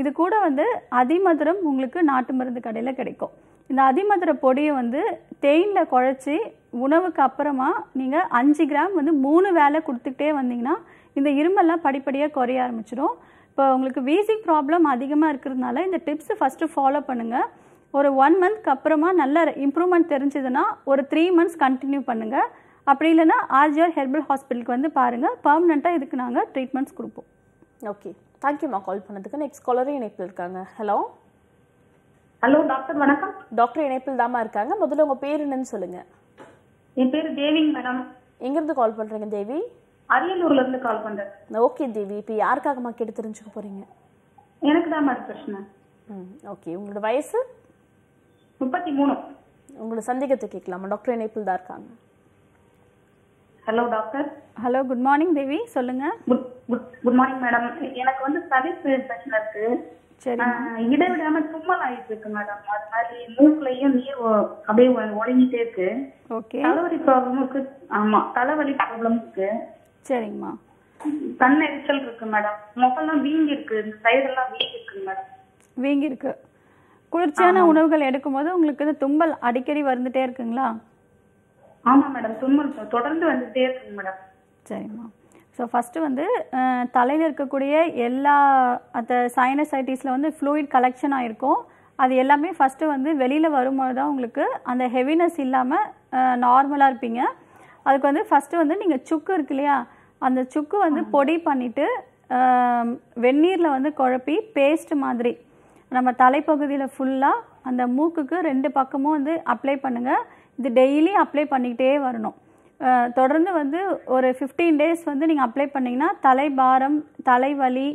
Speaker 3: இது கூட வந்து அதிமதுரம் உங்களுக்கு நாட்டு மருந்து கடையில் கிடைக்கும். இந்த அதிமதுர பொடியை வந்து தேனில் குழச்சி உணவுக்கு அப்புறமா நீங்கள் அஞ்சு கிராம் வந்து மூணு வேலை கொடுத்துக்கிட்டே வந்தீங்கன்னா இந்த இரும்பெல்லாம் படிப்படியாக குறைய ஆரம்பிச்சிடும் இப்போ உங்களுக்கு வீசிங் ப்ராப்ளம் அதிகமாக இருக்கிறதுனால இந்த டிப்ஸை ஃபஸ்ட்டு ஃபாலோ பண்ணுங்கள் ஒரு ஒன் மந்த்க்கு அப்புறமா நல்ல இம்ப்ரூவ்மெண்ட் தெரிஞ்சதுன்னா ஒரு த்ரீ மந்த்ஸ் கண்டினியூ பண்ணுங்கள் அப்படி இல்லைன்னா ஆர்ஜிஆர் ஹெர்பல் ஹாஸ்பிட்டலுக்கு வந்து பாருங்கள் பர்மனெண்ட்டாக இதுக்கு நாங்கள் ட்ரீட்மெண்ட்ஸ் கொடுப்போம்.
Speaker 2: ஓகே தேங்க்யூம்மா கால் பண்ணதுக்கு நெக்ஸ்ட் காலரும் இணைப்பில் இருக்காங்க. ஹலோ
Speaker 5: ஹலோ டாக்டர் வணக்கம்.
Speaker 2: டாக்டர் இணைப்பில் தாம்மா இருக்காங்க. முதல்ல உங்கள் பேர் என்னன்னு சொல்லுங்கள்
Speaker 5: என் பேர் தேவிங் மேடம்.
Speaker 2: எங்கேருந்து கால் பண்ணுறீங்க தேவி?
Speaker 5: அரியலூர்ல இருந்து கால் பண்றேன்.
Speaker 2: ஓகே தேவி. இப்போ யாருக்காகம்மா கேட்டு தெரிஞ்சுக்க போகிறீங்க
Speaker 5: எனக்கு தான் மேடம் பிரச்சனை.
Speaker 2: ம் ஓகே உங்களோட வயசு?
Speaker 5: முப்பத்தி மூணு.
Speaker 2: உங்களோட சந்தேகத்தை கேட்கலாமா? டாக்டர் இணைப்பில் தான் இருக்காங்க.
Speaker 5: Hello doctor.
Speaker 3: Hello good morning Devi. சொல்லுங்கள்
Speaker 5: குட் குட் மார்னிங் மேடம். எனக்கு வந்து சளி பிரச்சனை இருக்கு. இடைவிடாம தும்மல் ஆயிட்டு இருக்கு மேடம். அது மாதிரி மூக்குலயும் நீர் அப்படியே ஒழுங்கிட்டே இருக்கு.
Speaker 3: ஓகே.
Speaker 5: தலைவலி ப்ராப்ளம் இருக்கு ஆமா தலைவலி ப்ராப்ளம் இருக்கு
Speaker 3: சரிங்கம்மா.
Speaker 5: கண் எரிச்சல் இருக்கு மேடம். முகம்லாம் வீங்கி இருக்கு இந்த சைடெல்லாம் வீங்கி இருக்கு மேடம்.
Speaker 3: வீங்கி இருக்கு குளிர்ச்சியான உணவுகள் எடுக்கும்போது உங்களுக்கு இந்த தும்பல் அடிக்கடி வந்துட்டே இருக்குங்களா?
Speaker 5: ஆமா மேடம். தும்மல் தொடர்ந்து வந்துட்டே இருக்கு மேடம்.
Speaker 3: சரிம்மா. ஸோ ஃபஸ்ட்டு வந்து தலையில் இருக்கக்கூடிய எல்லா அந்த சைனசைட்டிஸில் வந்து ஃப்ளூயிட் கலெக்ஷன் ஆகிருக்கும் அது எல்லாமே ஃபஸ்ட்டு வந்து வெளியில் வரும்போது தான் உங்களுக்கு அந்த ஹெவினஸ் இல்லாமல் நார்மலாக இருப்பீங்க. அதுக்கு வந்து ஃபஸ்ட்டு வந்து நீங்கள் சுக்கு இருக்கு இல்லையா? அந்த சுக்கு வந்து பொடி பண்ணிவிட்டு வெந்நீரில் வந்து குழப்பி பேஸ்ட் மாதிரி. நம்ம தலைப்பகுதியில் ஃபுல்லாக அந்த மூக்குக்கு ரெண்டு பக்கமும் வந்து அப்ளை பண்ணுங்கள் இது டெய்லி அப்ளை பண்ணிக்கிட்டே வரணும். தொடர்ந்து வந்து ஒரு ஃபிஃப்டீன் டேஸ் வந்து நீங்கள் அப்ளை பண்ணிங்கன்னா தலைபாரம் தலைவலி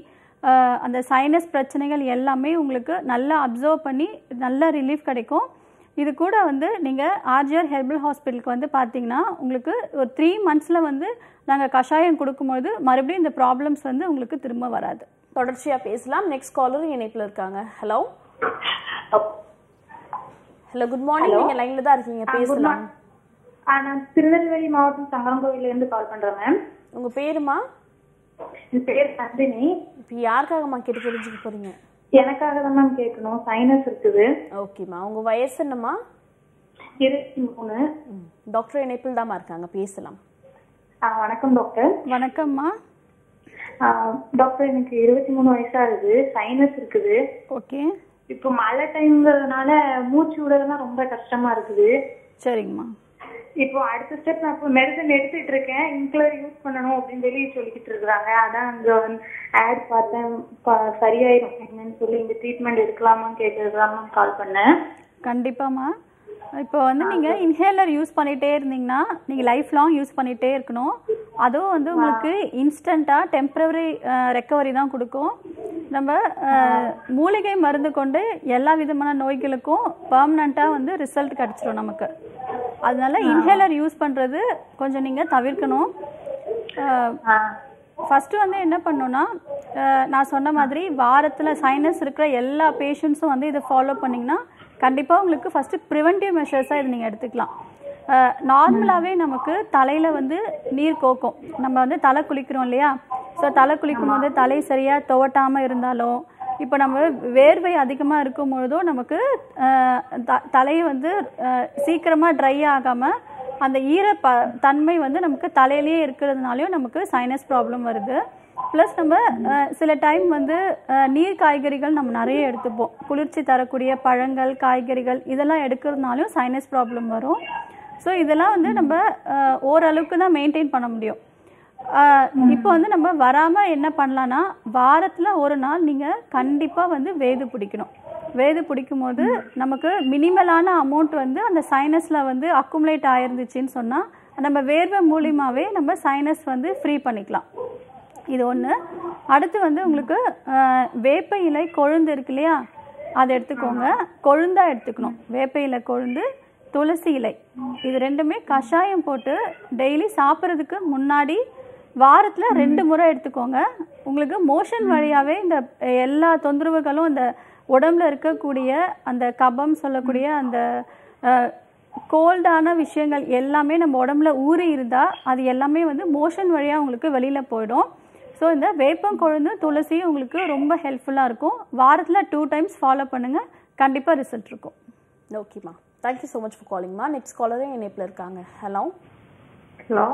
Speaker 3: அந்த சைனஸ் பிரச்சனைகள் எல்லாமே உங்களுக்கு நல்லா அப்சர்வ் பண்ணி நல்ல ரிலீஃப் கிடைக்கும். இது கூட வந்து நீங்கள் ஆர்ஜிஆர் ஹெர்பல் ஹாஸ்பிட்டலுக்கு வந்து பார்த்தீங்கன்னா உங்களுக்கு ஒரு த்ரீ மந்த்ஸில் வந்து நாங்கள் கஷாயம் கொடுக்கும்போது மறுபடியும் இந்த ப்ராப்ளம்ஸ் வந்து உங்களுக்கு திரும்ப வராது.
Speaker 2: தொடர்ச்சியா பேசலாம். நெக்ஸ்ட் காலரும் இணைப்பில் இருக்காங்க. ஹலோ ஹலோ குட் மார்னிங் நீங்க லைன்ல தான் இருக்கீங்க. பேசலாம்.
Speaker 5: நான் திருநெல்வேலி மாவட்டம் சங்கரங்கோவில இருந்து கால் பண்றேன் மேம்
Speaker 2: உங்க பேருமா?
Speaker 5: என் பேர் நந்தினி.
Speaker 2: இப்போ யாருக்காகம்மா கேட்டு தெரிஞ்சுக்க போறீங்க?
Speaker 5: எனக்காக தான் மேம் கேட்கணும். சைனஸ் இருக்குது.
Speaker 2: ஓகேம்மா உங்க வயசு என்னம்மா?
Speaker 5: இருபத்தி மூணு.
Speaker 2: டாக்டர் இணைப்பில் தாம்மா இருக்காங்க. பேசலாம்.
Speaker 5: ஆ, வணக்கம் டாக்டர்
Speaker 3: வணக்கம்மா.
Speaker 5: டாக்டர் எனக்கு இருபத்தி மூணு வயசாகுது. சைனஸ் இருக்குது.
Speaker 3: ஓகே
Speaker 5: இப்போ மழை டைம்ங்கிறதுனால மூச்சு விடுறதுலாம் ரொம்ப கஷ்டமா இருக்குது.
Speaker 3: சரிங்கம்மா.
Speaker 5: இப்போ அடுத்த ஸ்டெப் நான் இப்போ மெடிசன் எடுத்துட்டு இருக்கேன். இன்க்ளர் யூஸ் பண்ணணும் அப்படின்னு சொல்லி சொல்லிக்கிட்டு இருக்காங்க அதான் அங்க வந்து ஆட் பார்த்தேன். சரியாயிரும். என்னன்னு சொல்லி இந்த ட்ரீட்மெண்ட் எடுக்கலாமான்னு கேட்கறதுதான் கால் பண்ணேன்.
Speaker 3: கண்டிப்பாமா இப்போ வந்து நீங்கள் இன்ஹேலர் யூஸ் பண்ணிகிட்டே இருந்தீங்கன்னா நீங்கள் லைஃப் லாங் யூஸ் பண்ணிகிட்டே இருக்கணும். அதுவும் வந்து உங்களுக்கு இன்ஸ்டண்ட்டாக டெம்ப்ரவரி ரெக்கவரி தான் கொடுக்கும். நம்ம மூலிகை மருந்து கொண்டு எல்லா விதமான நோய்களுக்கும் பர்மனண்ட்டாக வந்து ரிசல்ட் கிடச்சிரும் நமக்கு. அதனால இன்ஹேலர் யூஸ் பண்ணுறது கொஞ்சம் நீங்கள் தவிர்க்கணும். ஃபஸ்ட்டு வந்து என்ன பண்ணணும்னா அஹ், நான் சொன்ன மாதிரி வாரத்தில் சைனஸ் இருக்கிற எல்லா பேஷண்ட்ஸும் வந்து இதை ஃபாலோ பண்ணிங்கன்னா கண்டிப்பாக உங்களுக்கு ஃபஸ்ட்டு ப்ரிவென்டிவ் மெஷர்ஸாக இதை நீங்கள் எடுத்துக்கலாம். நார்மலாகவே நமக்கு தலையில் வந்து நீர் கோக்கும். நம்ம வந்து தலை குளிக்கிறோம் இல்லையா? ஸோ தலை குளிக்கும் போது தலை சரியாக துவட்டாமல் இருந்தாலும் இப்போ நம்ம வேர்வை அதிகமாக இருக்கும் பொழுதும் நமக்கு த தலையை வந்து சீக்கிரமாக ட்ரை ஆகாமல் அந்த ஈர ப தன்மை வந்து நமக்கு தலையிலேயே இருக்கிறதுனாலையும் நமக்கு சைனஸ் ப்ராப்ளம் வருது. ப்ளஸ் நம்ம சில டைம் வந்து நீர் காய்கறிகள் நம்ம நிறைய எடுத்துப்போம். குளிர்ச்சி தரக்கூடிய பழங்கள் காய்கறிகள் இதெல்லாம் எடுக்கிறதுனாலும் சைனஸ் ப்ராப்ளம் வரும். ஸோ இதெல்லாம் வந்து நம்ம ஓரளவுக்கு தான் மெயின்டைன் பண்ண முடியும். இப்போ வந்து நம்ம வராமல் என்ன பண்ணலான்னா வாரத்தில் ஒரு நாள் நீங்கள் கண்டிப்பாக வந்து வேது பிடிக்கணும். வேது பிடிக்கும் போது நமக்கு மினிமலான அமௌண்ட் வந்து அந்த சைனஸில் வந்து அக்குமுலேட் ஆயிருந்துச்சுன்னு சொன்னால் நம்ம வேர்வை மூலியமாகவே நம்ம சைனஸ் வந்து ஃப்ரீ பண்ணிக்கலாம். இது ஒன்று அடுத்து வந்து உங்களுக்கு வேப்ப இலை கொழுந்து இருக்கு இல்லையா? அதை எடுத்துக்கோங்க. கொழுந்தாக எடுத்துக்கணும். வேப்ப இலை கொழுந்து துளசி இலை. இது ரெண்டுமே கஷாயம் போட்டு டெய்லி சாப்பிட்றதுக்கு முன்னாடி வாரத்தில் ரெண்டு முறை எடுத்துக்கோங்க. உங்களுக்கு மோஷன் வழியாகவே இந்த எல்லா தொந்தரவுகளும் இந்த உடம்புல இருக்கக்கூடிய அந்த கபம் சொல்லக்கூடிய அந்த கோல்டான விஷயங்கள் எல்லாமே நம்ம உடம்புல ஊறி இருந்தால் அது எல்லாமே வந்து மோஷன் வழியாக உங்களுக்கு வெளியில் போயிடும். ஸோ இந்த வேப்பம் கொழுந்து துளசி உங்களுக்கு ரொம்ப ஹெல்ப்ஃபுல்லாக இருக்கும். வாரத்தில் டூ டைம்ஸ் ஃபாலோ பண்ணுங்கள் கண்டிப்பாக ரிசல்ட் இருக்கும்.
Speaker 2: ஓகேம்மா thank you so much for காலிங்மா next காலரும் இணைப்பில் இருக்காங்க. ஹலோ
Speaker 6: ஹலோ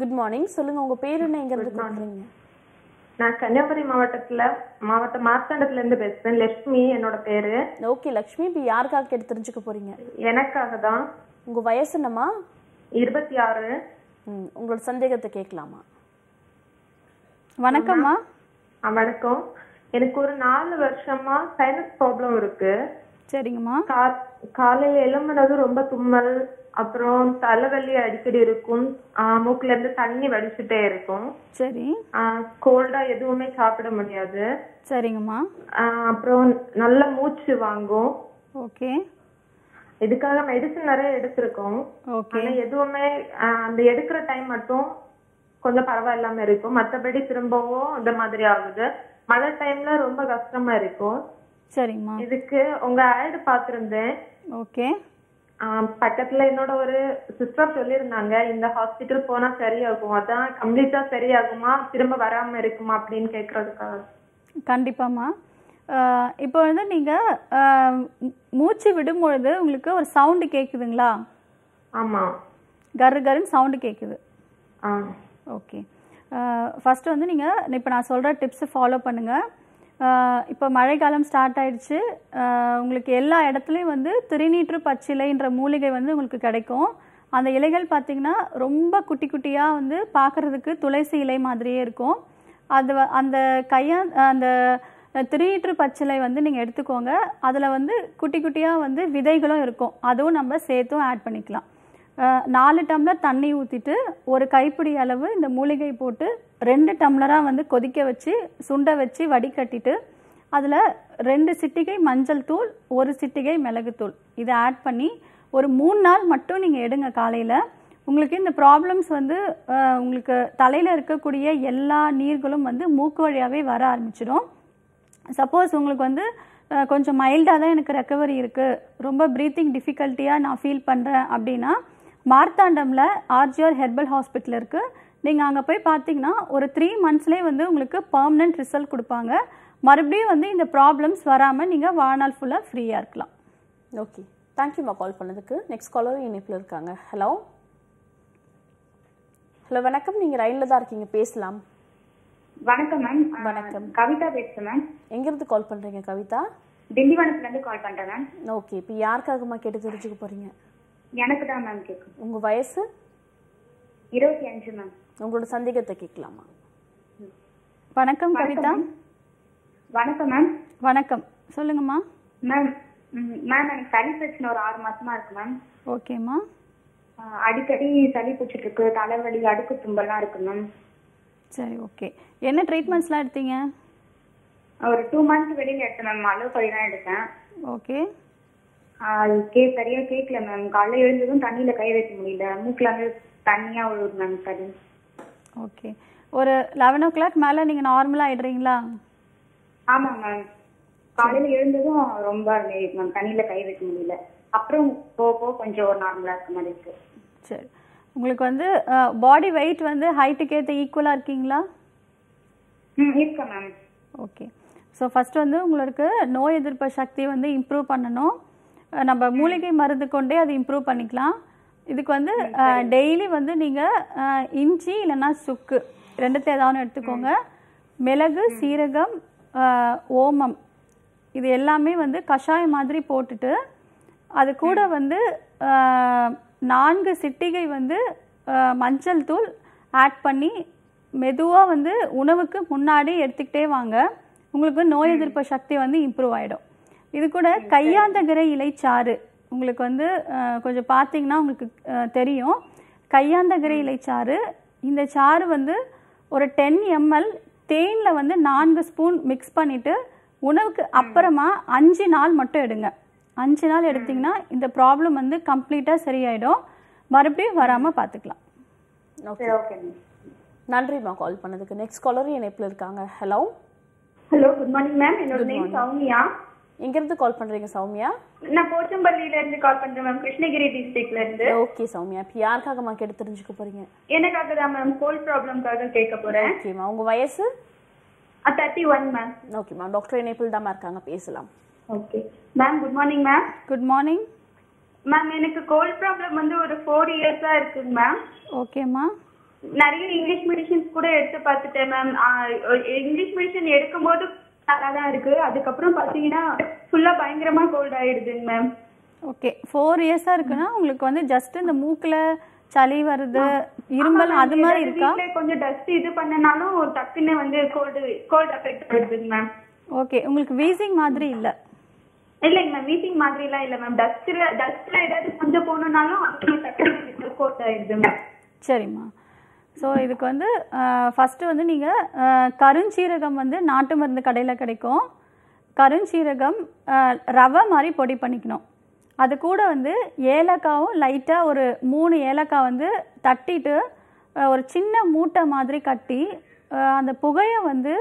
Speaker 2: குட் மார்னிங் சொல்லுங்க உங்க பேர் என்ன? எங்க இருந்து கூப்பிடுறீங்க
Speaker 6: நான் கன்னியாகுமரி மாவட்டத்துல மாவட்டம் மார்த்தாண்டத்துல இருந்து பேசுறேன். லட்சுமி என்னோட பேரு.
Speaker 2: ஓகே லக்ஷ்மி இப்போ யாருக்காக கேட்டு தெரிஞ்சுக்க போறீங்க?
Speaker 6: எனக்காக தான்.
Speaker 2: உங்க வயசு என்னம்மா?
Speaker 6: இருபத்தி ஆறு.
Speaker 2: ம், உங்களோட சந்தேகத்தை கேட்கலாமா?
Speaker 3: வணக்கம்மா.
Speaker 6: வணக்கம். எனக்கு ஒரு நாலு வருஷமா சைனஸ் ப்ராப்ளம் இருக்கு.
Speaker 3: சரிங்கம்மா.
Speaker 6: காலையில எழும்புனது ரொம்ப தும்மல் அப்புறம் தலைவலி அடிக்கடி இருக்கும். மூக்குல இருந்து தண்ணி வடிச்சுட்டே இருக்கும்.
Speaker 3: சரி.
Speaker 6: கோல்டா எதுவுமே சாப்பிட முடியாது.
Speaker 3: சரிங்கம்மா.
Speaker 6: அப்புறம் நல்ல மூச்சு வாங்கும்.
Speaker 3: ஓகே.
Speaker 6: இதுக்காக மெடிசன் நிறைய எடுத்திருக்கோம்.
Speaker 3: ஓகே.
Speaker 6: ஆனா எதுவுமே அந்த எடுக்கிற டைம் மட்டும் கொஞ்சம் பரவாயில்லாம இருக்கும். மத்தபடி திரும்பவும் இந்த மாதிரி ஆகுது. மழை டைம்ல ரொம்ப கஷ்டமா இருக்கும்.
Speaker 3: சரிங்கம்மா
Speaker 6: இதுக்கு உங்க ஆட் பார்த்திருந்தேன்
Speaker 3: ஓகே.
Speaker 6: பக்கத்துல என்னோட ஒரு சிஸ்டர் சொல்லியிருந்தாங்க இந்த ஹாஸ்பிட்டல் போனா சரியாகும். அதான் கம்ப்ளீட்டா சரியாகுமா? திரும்ப வராம இருக்குமா? அப்படின்னு கேக்குறதுக்காக.
Speaker 3: கண்டிப்பாம்மா. அஹ், இப்போ வந்து நீங்கள் மூச்சு விடும் பொழுது உங்களுக்கு ஒரு சவுண்டு கேட்குதுங்களா
Speaker 6: ஆமா.
Speaker 3: கரு கருன்னு சவுண்டு கேட்குது
Speaker 6: ஆஹ்
Speaker 3: ஓகே ஃபஸ்ட்டு uh, வந்து நீங்கள் இப்போ நான் சொல்கிற டிப்ஸை ஃபாலோ பண்ணுங்கள் uh, இப்போ மழைக்காலம் ஸ்டார்ட் ஆயிடுச்சு. Uh, உங்களுக்கு எல்லா இடத்துலையும் வந்து திருநீற்று பச்சிலைன்ற மூலிகை வந்து உங்களுக்கு கிடைக்கும். அந்த இலைகள் பார்த்தீங்கன்னா ரொம்ப குட்டி குட்டியாக வந்து பார்க்குறதுக்கு துளசி இலை மாதிரியே இருக்கும். அது அந்த கையா அந்த திருநீற்று பச்சிலை வந்து நீங்கள் எடுத்துக்கோங்க. அதில் வந்து குட்டி குட்டியாக வந்து விதைகளும் இருக்கும். அதுவும் நம்ம சேர்த்தும் ஆட் பண்ணிக்கலாம். நாலு டம்ளர் தண்ணி ஊற்றிட்டு ஒரு கைப்பிடி அளவு இந்த மூலிகை போட்டு ரெண்டு டம்ளராக வந்து கொதிக்க வச்சு சுண்ட வச்சு வடிகட்டிட்டு அதில் ரெண்டு சிட்டிகை மஞ்சள் தூள் ஒரு சிட்டிகை மிளகுத்தூள் இதை ஆட் பண்ணி ஒரு மூணு நாள் மட்டும் நீங்கள் எடுங்க காலையில். உங்களுக்கு இந்த ப்ராப்ளம்ஸ் வந்து உங்களுக்கு தலையில் இருக்கக்கூடிய எல்லா நீர்களும் வந்து மூக்கு வழியாகவே வர ஆரம்பிச்சிடும். சப்போஸ் உங்களுக்கு வந்து கொஞ்சம் மைல்டாக தான் எனக்கு ரெக்கவரி இருக்குது ரொம்ப ப்ரீத்திங் டிஃபிகல்ட்டியாக நான் ஃபீல் பண்ணுறேன் அப்படின்னா மார்த்தாண்டமில் ஆர்ஜிஆர் ஹெர்பல் ஹாஸ்பிட்டல் இருக்குது நீங்கள் அங்கே போய் பார்த்தீங்கன்னா ஒரு த்ரீ மந்த்ஸ்லேயே வந்து உங்களுக்கு பர்மனெண்ட் ரிசல்ட் கொடுப்பாங்க. மறுபடியும் வந்து இந்த ப்ராப்ளம்ஸ் வராமல் நீங்கள் வாழ்நாள் ஃபுல்லாக ஃப்ரீயாக இருக்கலாம்.
Speaker 2: ஓகே தேங்க்யூம்மா கால் பண்ணதுக்கு. நெக்ஸ்ட் காலரும் இணைப்பில் இருக்காங்க. ஹலோ ஹலோ வணக்கம். நீங்க ரயில்ல தான் இருக்கீங்க. பேசலாம்.
Speaker 5: வணக்கம் மேம்
Speaker 2: வணக்கம்.
Speaker 5: கவிதா பேசுறேன் மேம்
Speaker 2: எங்கிருந்து கால் பண்றீங்க கவிதா?
Speaker 5: திண்டிவனத்துல இருந்து கால் பண்றேன் மேம்
Speaker 2: ஓகே இப்போ யாருக்காகமா கேட்டு தெரிஞ்சுக்க போறீங்க?
Speaker 5: எனக்கு தான் மேம் கேட்கும்
Speaker 2: உங்க வயசு?
Speaker 5: இருபத்தி அஞ்சு மேம்
Speaker 2: உங்களோட சந்தேகத்தை கேட்கலாமா?
Speaker 3: வணக்கம் கவிதா.
Speaker 5: வணக்கம் மேம்
Speaker 3: வணக்கம். சொல்லுங்கம்மா.
Speaker 5: மேம் மேம் எனக்கு சளி பிரச்சனை ஒரு ஆறு மாசமா இருக்கு மேம்
Speaker 3: ஓகேம்மா.
Speaker 5: அடிக்கடி சளி பிடிச்சிட்டு இருக்கு தலைவலி அடுக்கு தும்பல்லாம் இருக்கு மேம்
Speaker 3: சரி ஓகே. என்ன ட்ரீட்மெண்ட்ஸ்லாம் எடுத்தீங்க?
Speaker 5: ஒரு டூ மந்த்ஸ் வெளியில எடுத்தேன் மேம் அளவு தான் எடுத்தேன்.
Speaker 3: ஓகே.
Speaker 5: கே சரியா கேட்கல மேம் காலைல எழுந்ததும் தண்ணியில கை வைக்க முடியல. மூக்குல வந்து தண்ணியா விழுது மேம் சளி
Speaker 3: ஓகே ஒரு லெவன் ஓ கிளாக் மேலே நீங்கள் நார்மலாக ஆயிடுறீங்களா?
Speaker 5: ஆமா மேம் காலையில எழுந்ததும் ரொம்ப மேம் தண்ணியில கை வைக்க முடியல. அப்புறம் போக போக கொஞ்சம் ஒரு நார்மலா இருக்க மாதிரி இருக்கு.
Speaker 3: சரி. உங்களுக்கு வந்து பாடி வெயிட் வந்து ஹைட்டுக்கு ஏற்ற ஈக்குவலாக இருக்கீங்களா?
Speaker 5: ம் இருக்கு மேம்
Speaker 3: ஓகே ஸோ ஃபஸ்ட்டு வந்து உங்களுக்கு நோய் எதிர்ப்பு சக்தி வந்து இம்ப்ரூவ் பண்ணணும். நம்ம மூலிகை மருந்து கொண்டே அதை இம்ப்ரூவ் பண்ணிக்கலாம். இதுக்கு வந்து டெய்லி வந்து நீங்கள் இஞ்சி இல்லைன்னா சுக்கு ரெண்டுத்துல ஏதாவது எடுத்துக்கோங்க. மிளகு சீரகம் ஓமம் இது எல்லாமே வந்து கஷாயம் மாதிரி போட்டுட்டு அது கூட வந்து நான்கு சிட்டிகை வந்து மஞ்சள் தூள் ஆட் பண்ணி மெதுவாக வந்து உணவுக்கு முன்னாடி எடுத்துக்கிட்டே வாங்க. உங்களுக்கு நோய் எதிர்ப்பு சக்தி வந்து இம்ப்ரூவ் ஆகிடும் இது கூட கையாந்தகரை இலைச்சாறு. உங்களுக்கு வந்து கொஞ்சம் பார்த்தீங்கன்னா உங்களுக்கு தெரியும். கையாந்தகரை இலைச்சாறு. இந்த சாறு வந்து ஒரு டென் எம்எல் தேனில் வந்து நான்கு ஸ்பூன் மிக்ஸ் பண்ணிவிட்டு உணவுக்கு அப்புறமா அஞ்சு நாள் மட்டும் எடுங்க. அஞ்சு நாள் எடுத்தீங்கன்னா இந்த ப்ராப்ளம் வந்து கம்ப்ளீட்டாக சரியாயிடும். மறுபடியும் வராமல் பார்த்துக்கலாம்.
Speaker 2: ஓகே.
Speaker 5: ஓகே. மேம்
Speaker 2: நன்றிம்மா கால் பண்ணதுக்கு. நெக்ஸ்ட் காலரும் இணைப்பில் இருக்காங்க. Hello
Speaker 5: hello good morning ma'am என்னோட நேம் சௌமியா.
Speaker 2: எங்கேருந்து கால் பண்ணுறீங்க சௌமியா?
Speaker 5: நான் போச்சம்பள்ளியில இருந்து கால் பண்றேன் மேம் கிருஷ்ணகிரி டிஸ்ட்ரிக்ட்ல இருந்து.
Speaker 2: ஓகே சௌமியா. இப்போ யாருக்காகம்மா கேட்டு தெரிஞ்சுக்க போகிறீங்க
Speaker 5: எனக்காக தான் மேம் கோல்ட் ப்ராப்ளம்காக கேட்க போறேன்.
Speaker 2: ஓகேம்மா உங்கள் வயசு?
Speaker 5: தேர்ட்டி ஒன் மேம்
Speaker 2: ஓகேம்மா டாக்டர் இணைப்பில் தான் இருக்காங்க பேசலாம்.
Speaker 5: Okay ma'am good morning ma'am
Speaker 3: good morning
Speaker 5: ma'am எனக்கு கோல்ட் ப்ராப்ளம் வந்து ஒரு ஃபோர் இயர்ஸா இருக்குங்க மேம்
Speaker 3: ஓகேம்மா
Speaker 5: நிறைய இங்கிலீஷ் மெடிசன்ஸ் கூட எடுத்து பார்த்துட்டேன் மேம் இங்கிலீஷ் மெடிசன் எடுக்கும்போது நல்லா தான் இருக்கு. அதுக்கப்புறம் பார்த்தீங்கன்னா ஃபுல்லா பயங்கரமா கோல்ட் ஆயிடுதுங்க மேம்
Speaker 3: ஓகே ஃபோர் இயர்ஸாக இருக்குன்னா உங்களுக்கு வந்து ஜஸ்ட் இந்த மூக்கில் சளி வருது இருமல் அது மாதிரி இருக்கா?
Speaker 5: கொஞ்சம் டஸ்ட் இது பண்ணனாலும் டக்குன்னு வந்து கோல்டு கோல்ட் அஃபெக்ட் ஆயிடுதுங்க மேம்
Speaker 3: ஓகே உங்களுக்கு வீசிங் மாதிரி இல்லை?
Speaker 5: இல்லைங்க மேம் மீட்டிங் மாதிரி எல்லாம் இல்ல மேம் டஸ்ட்ல டஸ்ட்ல ஏதாவது கொஞ்சம் போகணும்னாலும் அதுக்கு டக்குனு கோல்ட் ஆயிடுது மேம்
Speaker 3: சரிம்மா. ஸோ இதுக்கு வந்து ஃபஸ்ட்டு வந்து நீங்கள் கருஞ்சீரகம் வந்து நாட்டு மருந்து கடையில் கிடைக்கும். கருஞ்சீரகம் ரவை மாதிரி பொடி பண்ணிக்கணும். அது கூட வந்து ஏலக்காவும் லைட்டாக ஒரு மூணு ஏலக்காய் வந்து தட்டிட்டு ஒரு சின்ன மூட்டை மாதிரி கட்டி அந்த புகையை வந்து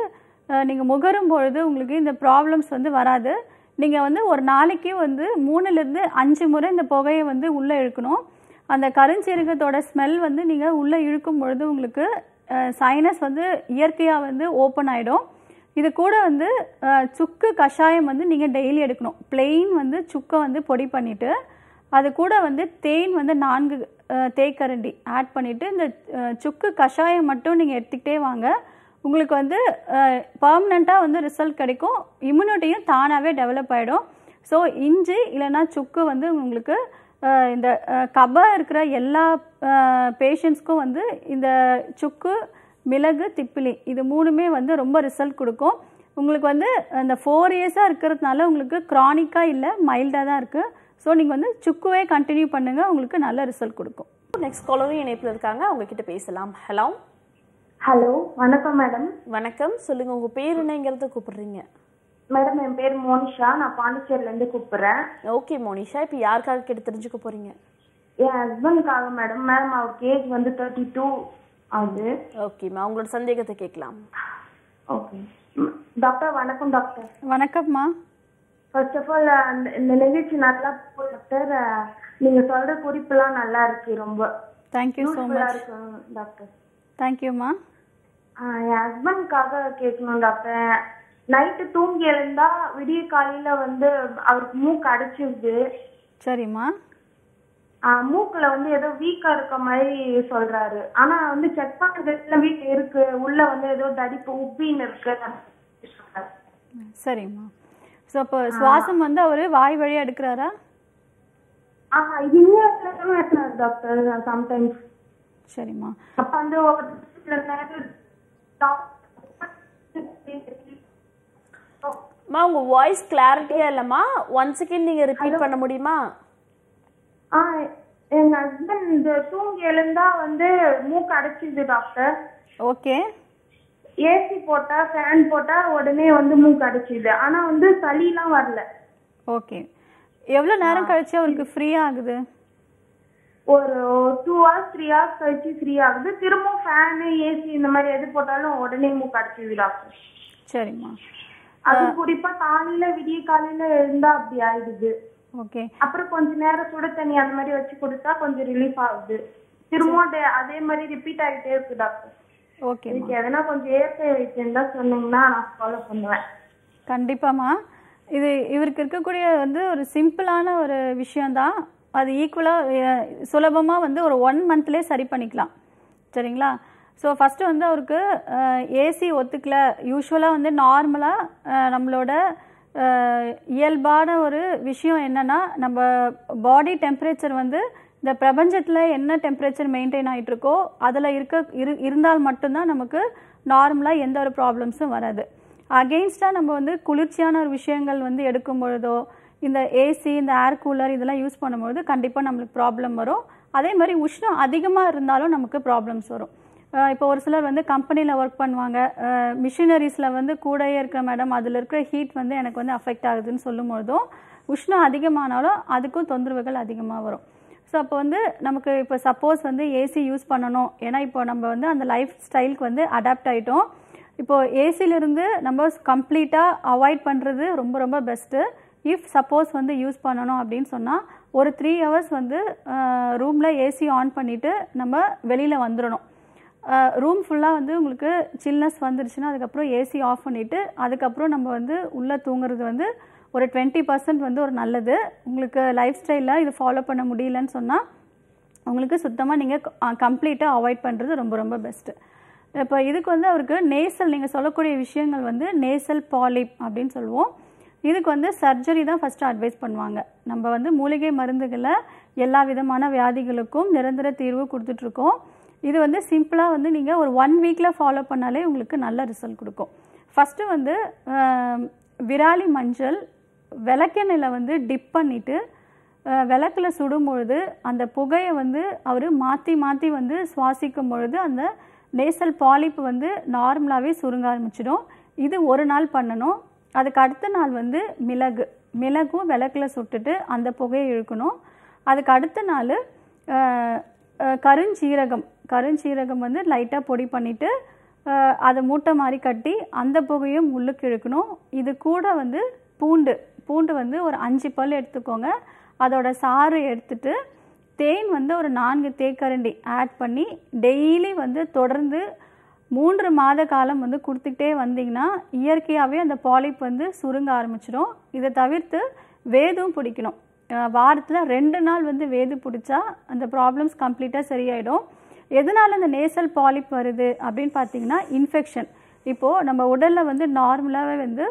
Speaker 3: நீங்கள் முகரும் பொழுது உங்களுக்கு இந்த ப்ராப்ளம்ஸ் வந்து வராது. நீங்கள் வந்து ஒரு நாளைக்கு வந்து மூணுலேருந்து அஞ்சு முறை இந்த புகையை வந்து உள்ளே இழுக்கணும். அந்த கருஞ்சீரகத்தோட ஸ்மெல் வந்து நீங்கள் உள்ளே இழுக்கும் பொழுது உங்களுக்கு சைனஸ் வந்து இயற்கையாக வந்து ஓப்பன் ஆகிடும் இது கூட வந்து சுக்கு கஷாயம் வந்து நீங்கள் டெய்லி எடுக்கணும். பிளெயின் வந்து சுக்கை வந்து பொடி பண்ணிவிட்டு அது கூட வந்து தேன் வந்து நான்கு தேக்கரண்டி ஆட் பண்ணிவிட்டு இந்த சுக்கு கஷாயம் மட்டும் நீங்கள் எடுத்துக்கிட்டே வாங்க. உங்களுக்கு வந்து பர்மனெண்ட்டாக வந்து ரிசல்ட் கிடைக்கும். இம்யூனிட்டியும் தானாகவே டெவலப் ஆகிடும் ஸோ இஞ்சி இல்லைன்னா சுக்கு வந்து உங்களுக்கு இந்த கப இருக்கிற எல்லா பேஷண்ட்ஸ்க்கும் வந்து இந்த சுக்கு மிளகு திப்பிலி இது மூணுமே வந்து ரொம்ப ரிசல்ட் கொடுக்கும். உங்களுக்கு வந்து அந்த ஃபோர் இயர்ஸாக இருக்கிறதுனால உங்களுக்கு க்ரானிக்காக இல்லை மைல்டாக தான் இருக்குது ஸோ நீங்கள் வந்து சுக்குவே கண்டினியூ பண்ணுங்கள் உங்களுக்கு நல்ல ரிசல்ட் கொடுக்கும்.
Speaker 2: நெக்ஸ்ட் காலரும் இணைப்பில் இருக்காங்க அவங்க கிட்ட பேசலாம். ஹலோ
Speaker 5: ஹலோ வணக்கம் மேடம்
Speaker 2: வணக்கம். சொல்லுங்க உங்க பேர் என்னங்கிறத கூப்பிடுறீங்க.
Speaker 5: மேடம் என் பேர் மோனிஷா. நான் பாண்டிச்சேரில இருந்து கூப்பிடுறேன்.
Speaker 2: ஓகே மோனிஷா. இப்போ யாருக்காக கேட்டு தெரிஞ்சுக்க போறீங்க?
Speaker 5: என் ஹஸ்பண்ட்காக மேடம். மேடம் அவருக்கு ஏஜ் வந்து தேர்ட்டி டூ ஆகுது
Speaker 2: ஓகேம்மா உங்களோட சந்தேகத்தை கேட்கலாம்.
Speaker 5: ஓகே. டாக்டர் வணக்கம் டாக்டர்.
Speaker 3: வணக்கம்மா
Speaker 5: ஃபர்ஸ்ட் ஆஃப் ஆல் இந்த நிகழ்ச்சி நல்லா டாக்டர். நீங்க சொல்ற குறிப்பெல்லாம் நல்லா இருக்கு ரொம்ப.
Speaker 3: Thank you so much
Speaker 5: doctor.
Speaker 3: தேங்க்யூம்மா
Speaker 5: என் ஹஸ்பண்ட்காக கேட்கணும் டாக்டர். நைட்டு தூங்கி எழுந்தா விடிய காலையில வந்து அவருக்கு மூக்கு அடைச்சிருது.
Speaker 3: சரிம்மா.
Speaker 5: மூக்குல வந்து ஏதோ வீக்கா இருக்க மாதிரி சொல்றாரு. ஆனா வந்து செக் பண்ணதுல வீக் இருக்கு. உள்ள வந்து ஏதோ தடிப்பு உப்பின்னு இருக்கு.
Speaker 3: சரிம்மா. ஸோ இப்போ சுவாசம் வந்து அவர் வாய் வழியாக எடுக்கிறாரா?
Speaker 5: ஆஹ் இது டாக்டர் சம்டைம்ஸ்
Speaker 3: சரிம்மா.
Speaker 5: அப்ப வந்து ஒரு
Speaker 2: அம்மா உங்க வாய்ஸ் கிளாரிட்டியா இல்லம்மா. ஒன் செகண்ட் நீங்க ரிப்பீட் பண்ண முடியுமா?
Speaker 5: ஆ எங்க ஹஸ்பண்ட் தூங்கி எழுந்தா வந்து மூக்கு அடைச்சிது டாக்டர்
Speaker 3: ஓகே
Speaker 5: ஏசி போட்டா ஃபேன் போட்டா உடனே வந்து மூக்கு அடைச்சிது. ஆனா வந்து சளிலாம் வரல.
Speaker 3: ஓகே எவ்வளோ நேரம் கழிச்சு அவருக்கு ஃப்ரீ ஆகுது?
Speaker 5: ஒரு டூ ஹவர்ஸ் த்ரீ ஹவர்ஸ் கழிச்சு ஃப்ரீ ஆகுது. திரும்பவும் ஃபேனு ஏசி இந்த மாதிரி எது போட்டாலும் உடனே மூக்கு அடைச்சிது டாக்டர்
Speaker 3: சரிம்மா.
Speaker 5: அது குறிப்பா காலையில விடிய காலையில எழுந்தா அப்படி ஆயிடுது.
Speaker 3: ஓகே
Speaker 5: அப்புறம் கொஞ்ச நேரம் சுடு தண்ணி அந்த மாதிரி வச்சு கொடுத்தா கொஞ்சம் ரிலீஃப் ஆகுது. திரும்பவும் அதே- மாதிரி ரிப்பீட் ஆகிட்டே இருக்கு டாக்டர்
Speaker 3: ஓகேம்மா
Speaker 5: இதுக்கு எதனா கொஞ்சம் இயற்கை வைத்தியம் தான் சொன்னீங்கன்னா நான் ஃபாலோ பண்ணுவேன்.
Speaker 3: கண்டிப்பாம்மா. இது இவருக்கு இருக்கக்கூடிய வந்து ஒரு சிம்பிளான ஒரு விஷயம்தான். அது ஈக்குவலாக சுலபமாக வந்து ஒரு ஒன் மந்த்லேயே சரி பண்ணிக்கலாம். சரிங்களா? ஸோ ஃபஸ்ட்டு வந்து அவருக்கு ஏசி ஒத்துக்கல. யூஸ்வலாக வந்து நார்மலாக நம்மளோட இயல்பான ஒரு விஷயம் என்னென்னா நம்ம பாடி டெம்பரேச்சர் வந்து இந்த பிரபஞ்சத்தில் என்ன டெம்பரேச்சர் மெயின்டைன் ஆகிட்டுருக்கோ அதில் இருக்க இரு இருந்தால் மட்டும்தான் நமக்கு நார்மலாக எந்த ஒரு ப்ராப்ளம்ஸும் வராது. அகெயின்ஸ்டாக நம்ம வந்து குளிர்ச்சியான ஒரு விஷயங்கள் வந்து எடுக்கும் பொழுதோ இந்த ஏசி இந்த ஏர் கூலர் இதெல்லாம் யூஸ் பண்ணும்பொழுது கண்டிப்பாக நம்மளுக்கு ப்ராப்ளம் வரும். அதே மாதிரி உஷ்ணம் அதிகமாக இருந்தாலும் நமக்கு ப்ராப்ளம்ஸ் வரும். இப்போ ஒரு சிலர் வந்து கம்பெனியில் ஒர்க் பண்ணுவாங்க. மிஷினரிஸில் வந்து கூடயே இருக்கிற மேடம் அதில் இருக்கிற ஹீட் வந்து எனக்கு வந்து அஃபெக்ட் ஆகுதுன்னு சொல்லும்பொழுதும் உஷ்ணம் அதிகமானாலும் அதுக்கும் தொந்தரவுகள் அதிகமாக வரும். ஸோ அப்போ வந்து நமக்கு இப்போ சப்போஸ் வந்து ஏசி யூஸ் பண்ணணும். ஏன்னா இப்போ நம்ம வந்து அந்த லைஃப் ஸ்டைலுக்கு வந்து அடாப்ட் ஆகிட்டோம் இப்போ ஏசிலிருந்து நம்ம கம்ப்ளீட்டாக அவாய்ட் பண்ணுறது ரொம்ப ரொம்ப பெஸ்ட்டு இஃப் சப்போஸ் வந்து யூஸ் பண்ணணும் அப்படின்னு சொன்னால் ஒரு த்ரீ ஹவர்ஸ் வந்து ரூமில் ஏசி ஆன் பண்ணிவிட்டு நம்ம வெளியில் வந்துடணும் ரூம் ஃபுல்லாக வந்து உங்களுக்கு சில்னஸ் வந்துருச்சுன்னா அதுக்கப்புறம் ஏசி ஆஃப் பண்ணிவிட்டு அதுக்கப்புறம் நம்ம வந்து உள்ளே தூங்குறது வந்து ஒரு டுவெண்ட்டி பர்சன்ட் வந்து ஒரு நல்லது. உங்களுக்கு லைஃப் ஸ்டைலில் இது ஃபாலோ பண்ண முடியலன்னு சொன்னால் உங்களுக்கு சுத்தமாக நீங்கள் கம்ப்ளீட்டாக அவாய்ட் பண்ணுறது ரொம்ப ரொம்ப பெஸ்ட்டு இப்போ இதுக்கு வந்து அவருக்கு நேசல் நீங்கள் சொல்லக்கூடிய விஷயங்கள் வந்து நேசல் பாலிப் அப்படின்னு சொல்லுவோம். இதுக்கு வந்து சர்ஜரி தான் ஃபஸ்ட்டு அட்வைஸ் பண்ணுவாங்க. நம்ம வந்து மூலிகை மருந்துகளை எல்லா விதமான வியாதிகளுக்கும் நிரந்தர தீர்வு கொடுத்துட்ருக்கோம் இது வந்து சிம்பிளாக வந்து நீங்கள் ஒரு ஒன் வீக்கில் ஃபாலோ பண்ணாலே உங்களுக்கு நல்ல ரிசல்ட் கொடுக்கும். ஃபஸ்ட்டு வந்து விராலி மஞ்சள் விளக்கெண்ணில் வந்து டிப் பண்ணிவிட்டு விளக்கில் சுடும் பொழுது அந்த புகையை வந்து அவர் மாற்றி மாற்றி வந்து சுவாசிக்கும் பொழுது அந்த நேசல் பாலிப்பு வந்து நார்மலாகவே சுருங்க ஆரம்பிச்சிடும். இது ஒரு நாள் பண்ணணும். அதுக்கு அடுத்த நாள் வந்து மிளகு. மிளகும் விளக்கில் சுட்டுட்டு அந்த புகையை இழுக்கணும். அதுக்கு அடுத்த நாள் கருஞ்சீரகம். கருஞ்சீரகம் வந்து லைட்டாக பொடி பண்ணிவிட்டு அதை மூட்டை மாதிரி கட்டி அந்த புகையும் உள்ளுக்கு இழுக்கணும். இது கூட வந்து பூண்டு. பூண்டு வந்து ஒரு அஞ்சு பல் எடுத்துக்கோங்க. அதோட சாறு எடுத்துட்டு தேன் வந்து ஒரு நான்கு தேக்கரண்டி ஆட் பண்ணி டெய்லி வந்து தொடர்ந்து மூன்று மாத காலம் வந்து கொடுத்துக்கிட்டே வந்தீங்கன்னா இயற்கையாகவே அந்த பாலிப் வந்து சுருங்க ஆரம்பிச்சிடும். இதை தவிர்த்து வேதும் பிடிக்கணும். வாரத்தில் ரெண்டு நாள் வந்து வேது பிடிச்சா அந்த ப்ராப்ளம்ஸ் கம்ப்ளீட்டாக சரியாயிடும். எதனால் அந்த நேசல் பாலிப் வருது அப்படின்னு பார்த்தீங்கன்னா இன்ஃபெக்ஷன் இப்போது நம்ம உடலில் வந்து நார்மலாகவே வந்து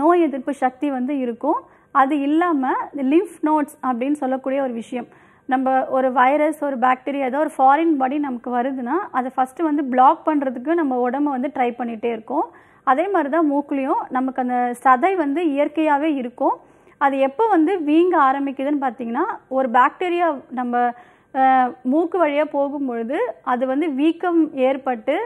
Speaker 3: நோய் எதிர்ப்பு சக்தி வந்து இருக்கும். அது இல்லாமல் லிம்ஃப் நோட்ஸ் அப்படின்னு சொல்லக்கூடிய ஒரு விஷயம். நம்ம ஒரு வைரஸ் ஒரு பாக்டீரியா ஏதோ ஒரு ஃபாரின் பாடி நமக்கு வருதுன்னா அதை ஃபஸ்ட்டு வந்து பிளாக் பண்ணுறதுக்கு நம்ம உடம்ப வந்து ட்ரை பண்ணிகிட்டே இருக்கோம். அதே மாதிரி தான் மூக்குலேயும் நமக்கு அந்த சதை வந்து இயற்கையாகவே இருக்கும். அது எப்போ வந்து வீங்க ஆரம்பிக்குதுன்னு பார்த்தீங்கன்னா ஒரு பாக்டீரியா நம்ம மூக்கு வழியாக போகும்பொழுது அது வந்து வீக்கம் ஏற்பட்டு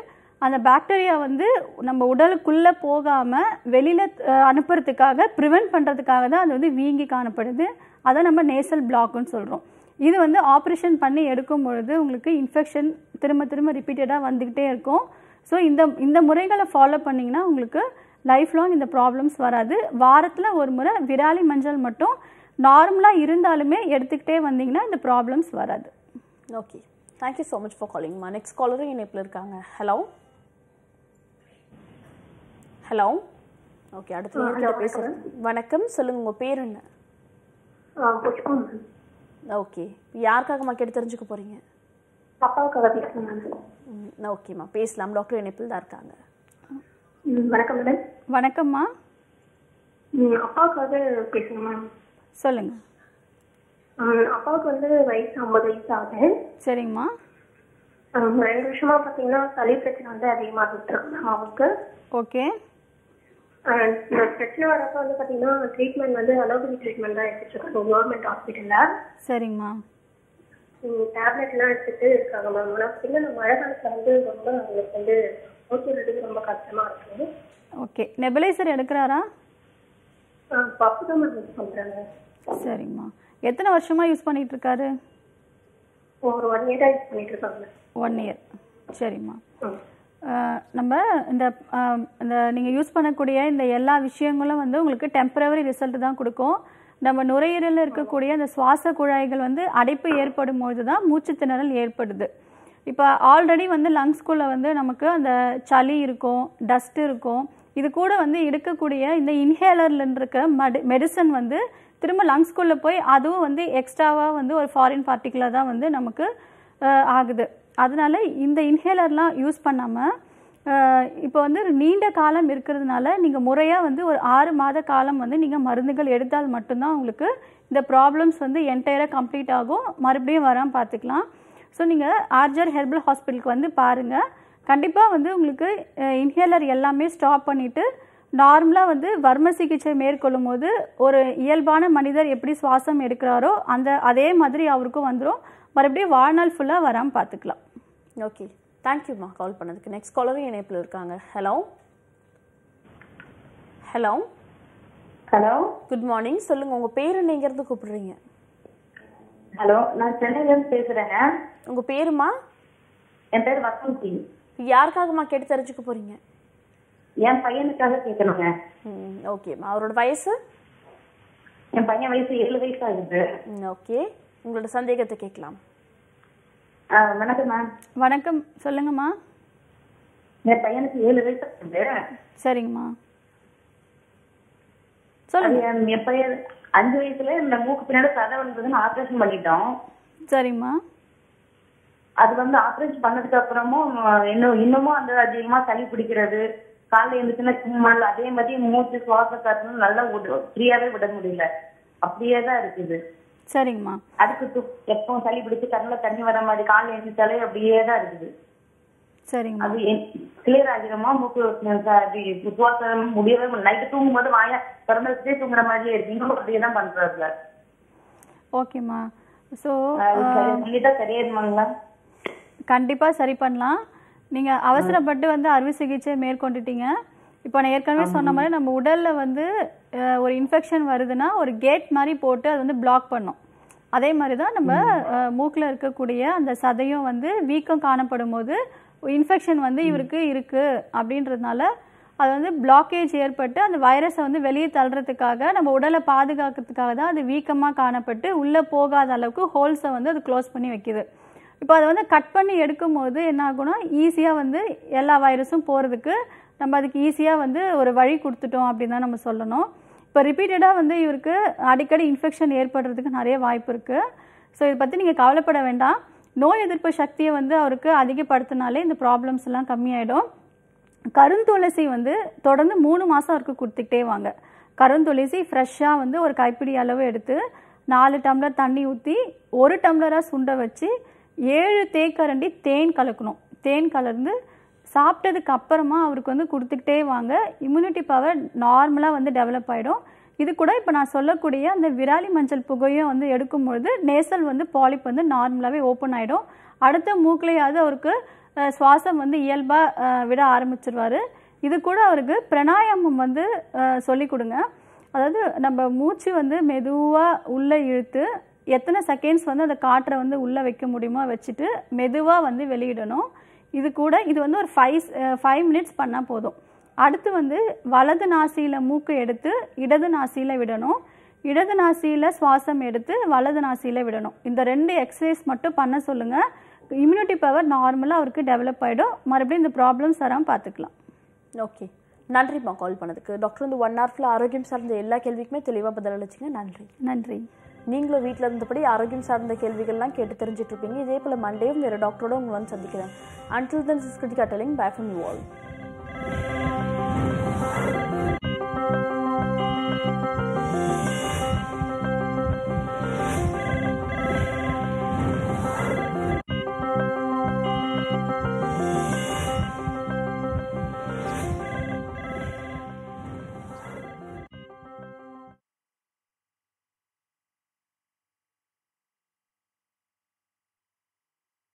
Speaker 3: அந்த பாக்டீரியா வந்து நம்ம உடலுக்குள்ளே போகாமல் வெளியில் அனுப்புறதுக்காக ப்ரிவென்ட் பண்ணுறதுக்காக தான் அது வந்து வீங்கி காணப்படுது. அதை நம்ம நேசல் பிளாக்னு சொல்கிறோம் இது வந்து ஆப்ரேஷன் பண்ணி எடுக்கும் பொழுது உங்களுக்கு இன்ஃபெக்ஷன் திரும்ப திரும்ப ரிப்பீட்டடாக வந்துக்கிட்டே இருக்கும். ஸோ இந்த இந்த முறைகளை ஃபாலோ பண்ணிங்கன்னா உங்களுக்கு லைஃப் லாங் இந்த ப்ராப்ளம்ஸ் வராது. வாரத்தில் ஒரு முறை விராலி மஞ்சள் மட்டும் நார்மலாக இருந்தாலுமே எடுத்துக்கிட்டே வந்தீங்கன்னா இந்த ப்ராப்ளம்ஸ் வராது.
Speaker 2: Okay thank you so much for காலிங்மா next காலரும் இணைப்பில் இருக்காங்க. ஹலோ ஹலோ ஓகே அடுத்து பேசுகிறேன் வணக்கம். சொல்லுங்க. உங்கள் பேர் என்ன? ஓகே யாருக்காகம்மா கேட்டு தெரிஞ்சுக்க போகிறீங்க
Speaker 5: அப்பாவுக்காக பேசுறேன் மேம்
Speaker 2: ஓகேம்மா பேசலாம். டாக்டர் இணைப்பில் தான் இருக்காங்க.
Speaker 5: வணக்கம் மேடம்.
Speaker 3: வணக்கம்மா.
Speaker 5: அப்பாவுக்காக பேசுறேன் மேம்.
Speaker 3: சொல்லுங்கள்
Speaker 5: அப்பாவுக்கு வந்து வயசு ஐம்பது வயசு ஆகுது
Speaker 3: சரிங்கம்மா
Speaker 5: ரெண்டு வருஷமா பாத்தீங்கன்னா சளி பிரச்சனை வந்து அதிகமாகிட்டு இருக்கு மேம் அவருக்கு.
Speaker 3: ஓகே.
Speaker 5: இந்த பிரச்சனை வரப்ப வந்து பாத்தீங்கன்னா ட்ரீட்மெண்ட் வந்து அலோபதி ட்ரீட்மெண்ட் தான் எடுத்துட்டு இருக்காங்க கவர்மெண்ட் ஹாஸ்பிட்டல்ல
Speaker 3: சரிங்கம்மா.
Speaker 5: டேப்லெட் எல்லாம் எடுத்துட்டு இருக்காங்க மேம். ஆனா பின்ன இந்த மழை காலத்துல வந்து ரொம்ப அவங்களுக்கு வந்து ஓட்டுறதுக்கு ரொம்ப கஷ்டமா இருக்கு.
Speaker 3: ஓகே. நெபுலைசர் எடுக்கிறாரா?
Speaker 5: பப்பு தான் மேம் யூஸ்
Speaker 3: சரிங்கம்மா. எத்தனை வருஷமாக யூஸ் பண்ணிட்டு இருக்காரு
Speaker 5: ஒரு ஒன் இயரா யூஸ்
Speaker 3: ஒன் இயர் சரிம்மா. நம்ம இந்த இந்த நீங்கள் யூஸ் பண்ணக்கூடிய இந்த எல்லா விஷயங்களும் வந்து உங்களுக்கு டெம்பரவரி ரிசல்ட் தான் கொடுக்கும். நம்ம நுரையீரலில் இருக்கக்கூடிய அந்த சுவாச குழாய்கள் வந்து அடைப்பு ஏற்படும் பொழுது தான் மூச்சு திணறல் ஏற்படுது. இப்போ ஆல்ரெடி வந்து லங்ஸ்குள்ளே வந்து நமக்கு அந்த சளி இருக்கும் டஸ்ட் இருக்கும். இது கூட வந்து எடுக்கக்கூடிய இந்த இன்ஹேலர்ல இருக்க மெடி மெடிசன் வந்து திரும்ப லங்ஸ்குள்ளே போய் அதுவும் வந்து எக்ஸ்ட்ராவாக வந்து ஒரு ஃபாரின் பார்ட்டிகுலர் தான் வந்து நமக்கு ஆகுது. அதனால இந்த இன்ஹேலர்லாம் யூஸ் பண்ணாமல் இப்போ வந்து நீண்ட காலம் இருக்கிறதுனால நீங்கள் முறையாக வந்து ஒரு ஆறு மாத காலம் வந்து நீங்கள் மருந்துகள் எடுத்தால் மட்டும்தான் உங்களுக்கு இந்த ப்ராப்ளம்ஸ் வந்து என்டையராக கம்ப்ளீட் ஆகும். மறுபடியும் வராமல் பார்த்துக்கலாம். ஸோ நீங்கள் ஆர்ஜர் ஹெர்பல் ஹாஸ்பிட்டலுக்கு வந்து பாருங்கள் கண்டிப்பாக வந்து உங்களுக்கு இன்ஹேலர் எல்லாமே ஸ்டாப் பண்ணிவிட்டு நார்மலாக வந்து வர்ம சிகிச்சை மேற்கொள்ளும் போது ஒரு இயல்பான மனிதர் எப்படி சுவாசம் எடுக்கிறாரோ அந்த அதே மாதிரி அவருக்கும் வந்துடும் மறுபடியும் வாழ்நாள் ஃபுல்லாக வராமல் பார்த்துக்கலாம்
Speaker 2: ஓகே தேங்க்யூம்மா கால் பண்ணதுக்கு. நெக்ஸ்ட் காலரும் இணைப்பில் இருக்காங்க. Hello hello
Speaker 7: hello
Speaker 2: good morning சொல்லுங்க உங்க பேர் என்னங்கிறது கூப்பிடுறீங்க?
Speaker 7: ஹலோ நான் சென்னையில இருந்து பேசுறேங்க.
Speaker 2: உங்க பேருமா?
Speaker 7: என் பேர் வசந்தி.
Speaker 2: யாருக்காகம்மா கேட்டு தெரிஞ்சுக்க போறீங்க?
Speaker 7: என் பையனுக்காக கேட்கணுங்க.
Speaker 2: ஓகேம்மா அவரோட வயசு?
Speaker 7: என் பையன் வயசு ஏழு வயசு ஆகுது
Speaker 2: ஓகே. உங்களோட சந்தேகத்தை கேட்கலாம்.
Speaker 7: வணக்கம் மேம்.
Speaker 3: வணக்கம். சொல்லுங்கம்மா
Speaker 7: என் பையனுக்கு ஏழு வயசு ஆகுது
Speaker 3: சரிங்கம்மா சொல்லுங்க.
Speaker 7: என் என் பையன் அஞ்சு வயசுல இந்த மூக்கு பின்னாடி சதை வந்ததுன்னு ஆபரேஷன் பண்ணிட்டோம்.
Speaker 3: சரிங்கம்மா
Speaker 7: அது வந்து ஆபரேஷன் பண்ணதுக்கு அப்புறமும் இன்னும் இன்னமும் அந்த அதிகமா சளி பிடிக்கிறது. காலைல எழுந்துச்சுன்னா தும்மல் அதே மாதிரி மூச்சு சுவாச காற்று நல்லா விட ஃப்ரீயாவே விட முடியல. அப்படியே தான் இருக்குது.
Speaker 3: சரிங்கம்மா.
Speaker 7: அதுக்கு எப்பவும் சளி பிடிச்சு கண்ணுல தண்ணி வர மாதிரி காலைல எழுந்துச்சாலே அப்படியே தான் இருக்குது.
Speaker 3: சரிங்கம்மா.
Speaker 7: அது கிளியர் ஆகிருமா மூக்கு சுவாசம் முடியவே நைட்டு தூங்கும் போது வாய திறந்து வச்சுட்டே தூங்குற மாதிரியே இருக்கு இன்னும் *laughs* அப்படியே தான் பண்றாருல
Speaker 3: ஓகேம்மா. ஸோ
Speaker 7: அது சரி சொல்லிட்டா சரியாயிருமாங்களா
Speaker 3: கண்டிப்பாக சரி பண்ணலாம். நீங்கள் அவசரப்பட்டு வந்து அறுவை சிகிச்சை மேற்கொண்டுட்டீங்க. இப்போ நான் ஏற்கனவே சொன்ன மாதிரி நம்ம உடலில் வந்து ஒரு இன்ஃபெக்ஷன் வருதுன்னா ஒரு கேட் மாதிரி போட்டு அது வந்து பிளாக் பண்ணும். அதே மாதிரி தான் நம்ம மூக்கில் இருக்கக்கூடிய அந்த சதையும் வந்து வீக்கம் காணப்படும் போது இன்ஃபெக்ஷன் வந்து இவருக்கு இருக்குது அப்படின்றதுனால அது வந்து பிளாக்கேஜ் ஏற்பட்டு அந்த வைரஸை வந்து வெளியே தள்ளுறதுக்காக நம்ம உடலை பாதுகாக்கிறதுக்காக தான் அது வீக்கமாக காணப்பட்டு உள்ளே போகாத அளவுக்கு ஹோல்ஸை வந்து அது க்ளோஸ் பண்ணி வைக்குது. இப்போ அதை வந்து கட் பண்ணி எடுக்கும்போது என்ன ஆகும்னா ஈஸியாக வந்து எல்லா வைரஸும் போகிறதுக்கு நம்ம அதுக்கு ஈஸியாக வந்து ஒரு வழி கொடுத்துட்டோம் அப்படின்னு தான் நம்ம சொல்லணும். இப்போ ரிப்பீட்டடாக வந்து இவருக்கு அடிக்கடி இன்ஃபெக்ஷன் ஏற்படுறதுக்கு நிறைய வாய்ப்பு இருக்குது ஸோ இதை பற்றி நீங்கள் கவலைப்பட வேண்டாம். நோய் எதிர்ப்பு சக்தியை வந்து அவருக்கு அதிகப்படுத்தினாலே இந்த ப்ராப்ளம்ஸ் எல்லாம் கம்மியாயிடும். கருந்துளசி வந்து தொடர்ந்து மூணு மாதம் அவருக்கு கொடுத்துக்கிட்டே வாங்க. கருந்துளசி ஃப்ரெஷ்ஷாக வந்து ஒரு கைப்பிடி அளவு எடுத்து நாலு டம்ளர் தண்ணி ஊற்றி ஒரு டம்ளராக சுண்ட வச்சு ஏழு தேக்கரண்டி தேன் கலக்கணும். தேன் கலந்து சாப்பிட்டதுக்கு அப்புறமா அவருக்கு வந்து கொடுத்துக்கிட்டே வாங்க. இம்யூனிட்டி பவர் நார்மலாக வந்து டெவலப் ஆகிடும் இது கூட இப்போ நான் சொல்லக்கூடிய அந்த விராலி மஞ்சள் புகையும் வந்து எடுக்கும்பொழுது நேசல் வந்து பாலிப் வந்து நார்மலாகவே ஓப்பன் ஆகிடும் அடுத்த மூக்கிலையாவது அவருக்கு சுவாசம் வந்து இயல்பாக விட ஆரம்பிச்சிருவார். இது கூட அவருக்கு பிரணாயாமம் வந்து சொல்லி கொடுங்க. அதாவது நம்ம மூச்சு வந்து மெதுவாக உள்ளே இழுத்து எத்தனை செகண்ட்ஸ் வந்து அந்த காற்றை வந்து உள்ளே வைக்க முடியுமோ வச்சுட்டு மெதுவாக வந்து வெளியிடணும். இது கூட இது வந்து ஒரு ஃபைவ் ஃபைவ் மினிட்ஸ் பண்ணால் போதும். அடுத்து வந்து வலது நாசியில் மூக்கு எடுத்து இடது நாசியில் விடணும். இடது நாசியில் சுவாசம் எடுத்து வலது நாசியில் விடணும். இந்த ரெண்டு எக்ஸசைஸ் மட்டும் பண்ண சொல்லுங்கள் இம்யூனிட்டி பவர் நார்மலாக அவருக்கு டெவலப் ஆகிடும் மறுபடியும் இந்த ப்ராப்ளம்ஸ் வராமல் பார்த்துக்கலாம்
Speaker 2: ஓகே நன்றிம்மா கால் பண்ணதுக்கு. டாக்டர் வந்து ஒன் ஹவர்ல ஆரோக்கியம் சார்ந்த எல்லா கேள்விக்குமே தெளிவாக பதில் அளிச்சிங்க. நன்றி.
Speaker 3: நன்றி.
Speaker 2: நீங்களும் வீட்டில் இருந்தபடி ஆரோக்கியம் சார்ந்த கேள்விகள்லாம் கேட்டு தெரிஞ்சிட்ருப்பீங்க. இதே போல் மண்டேவும் வேறு டாக்டரோட உங்களை வந்து சந்திக்கிறேன். Until then this Krithika telling back from you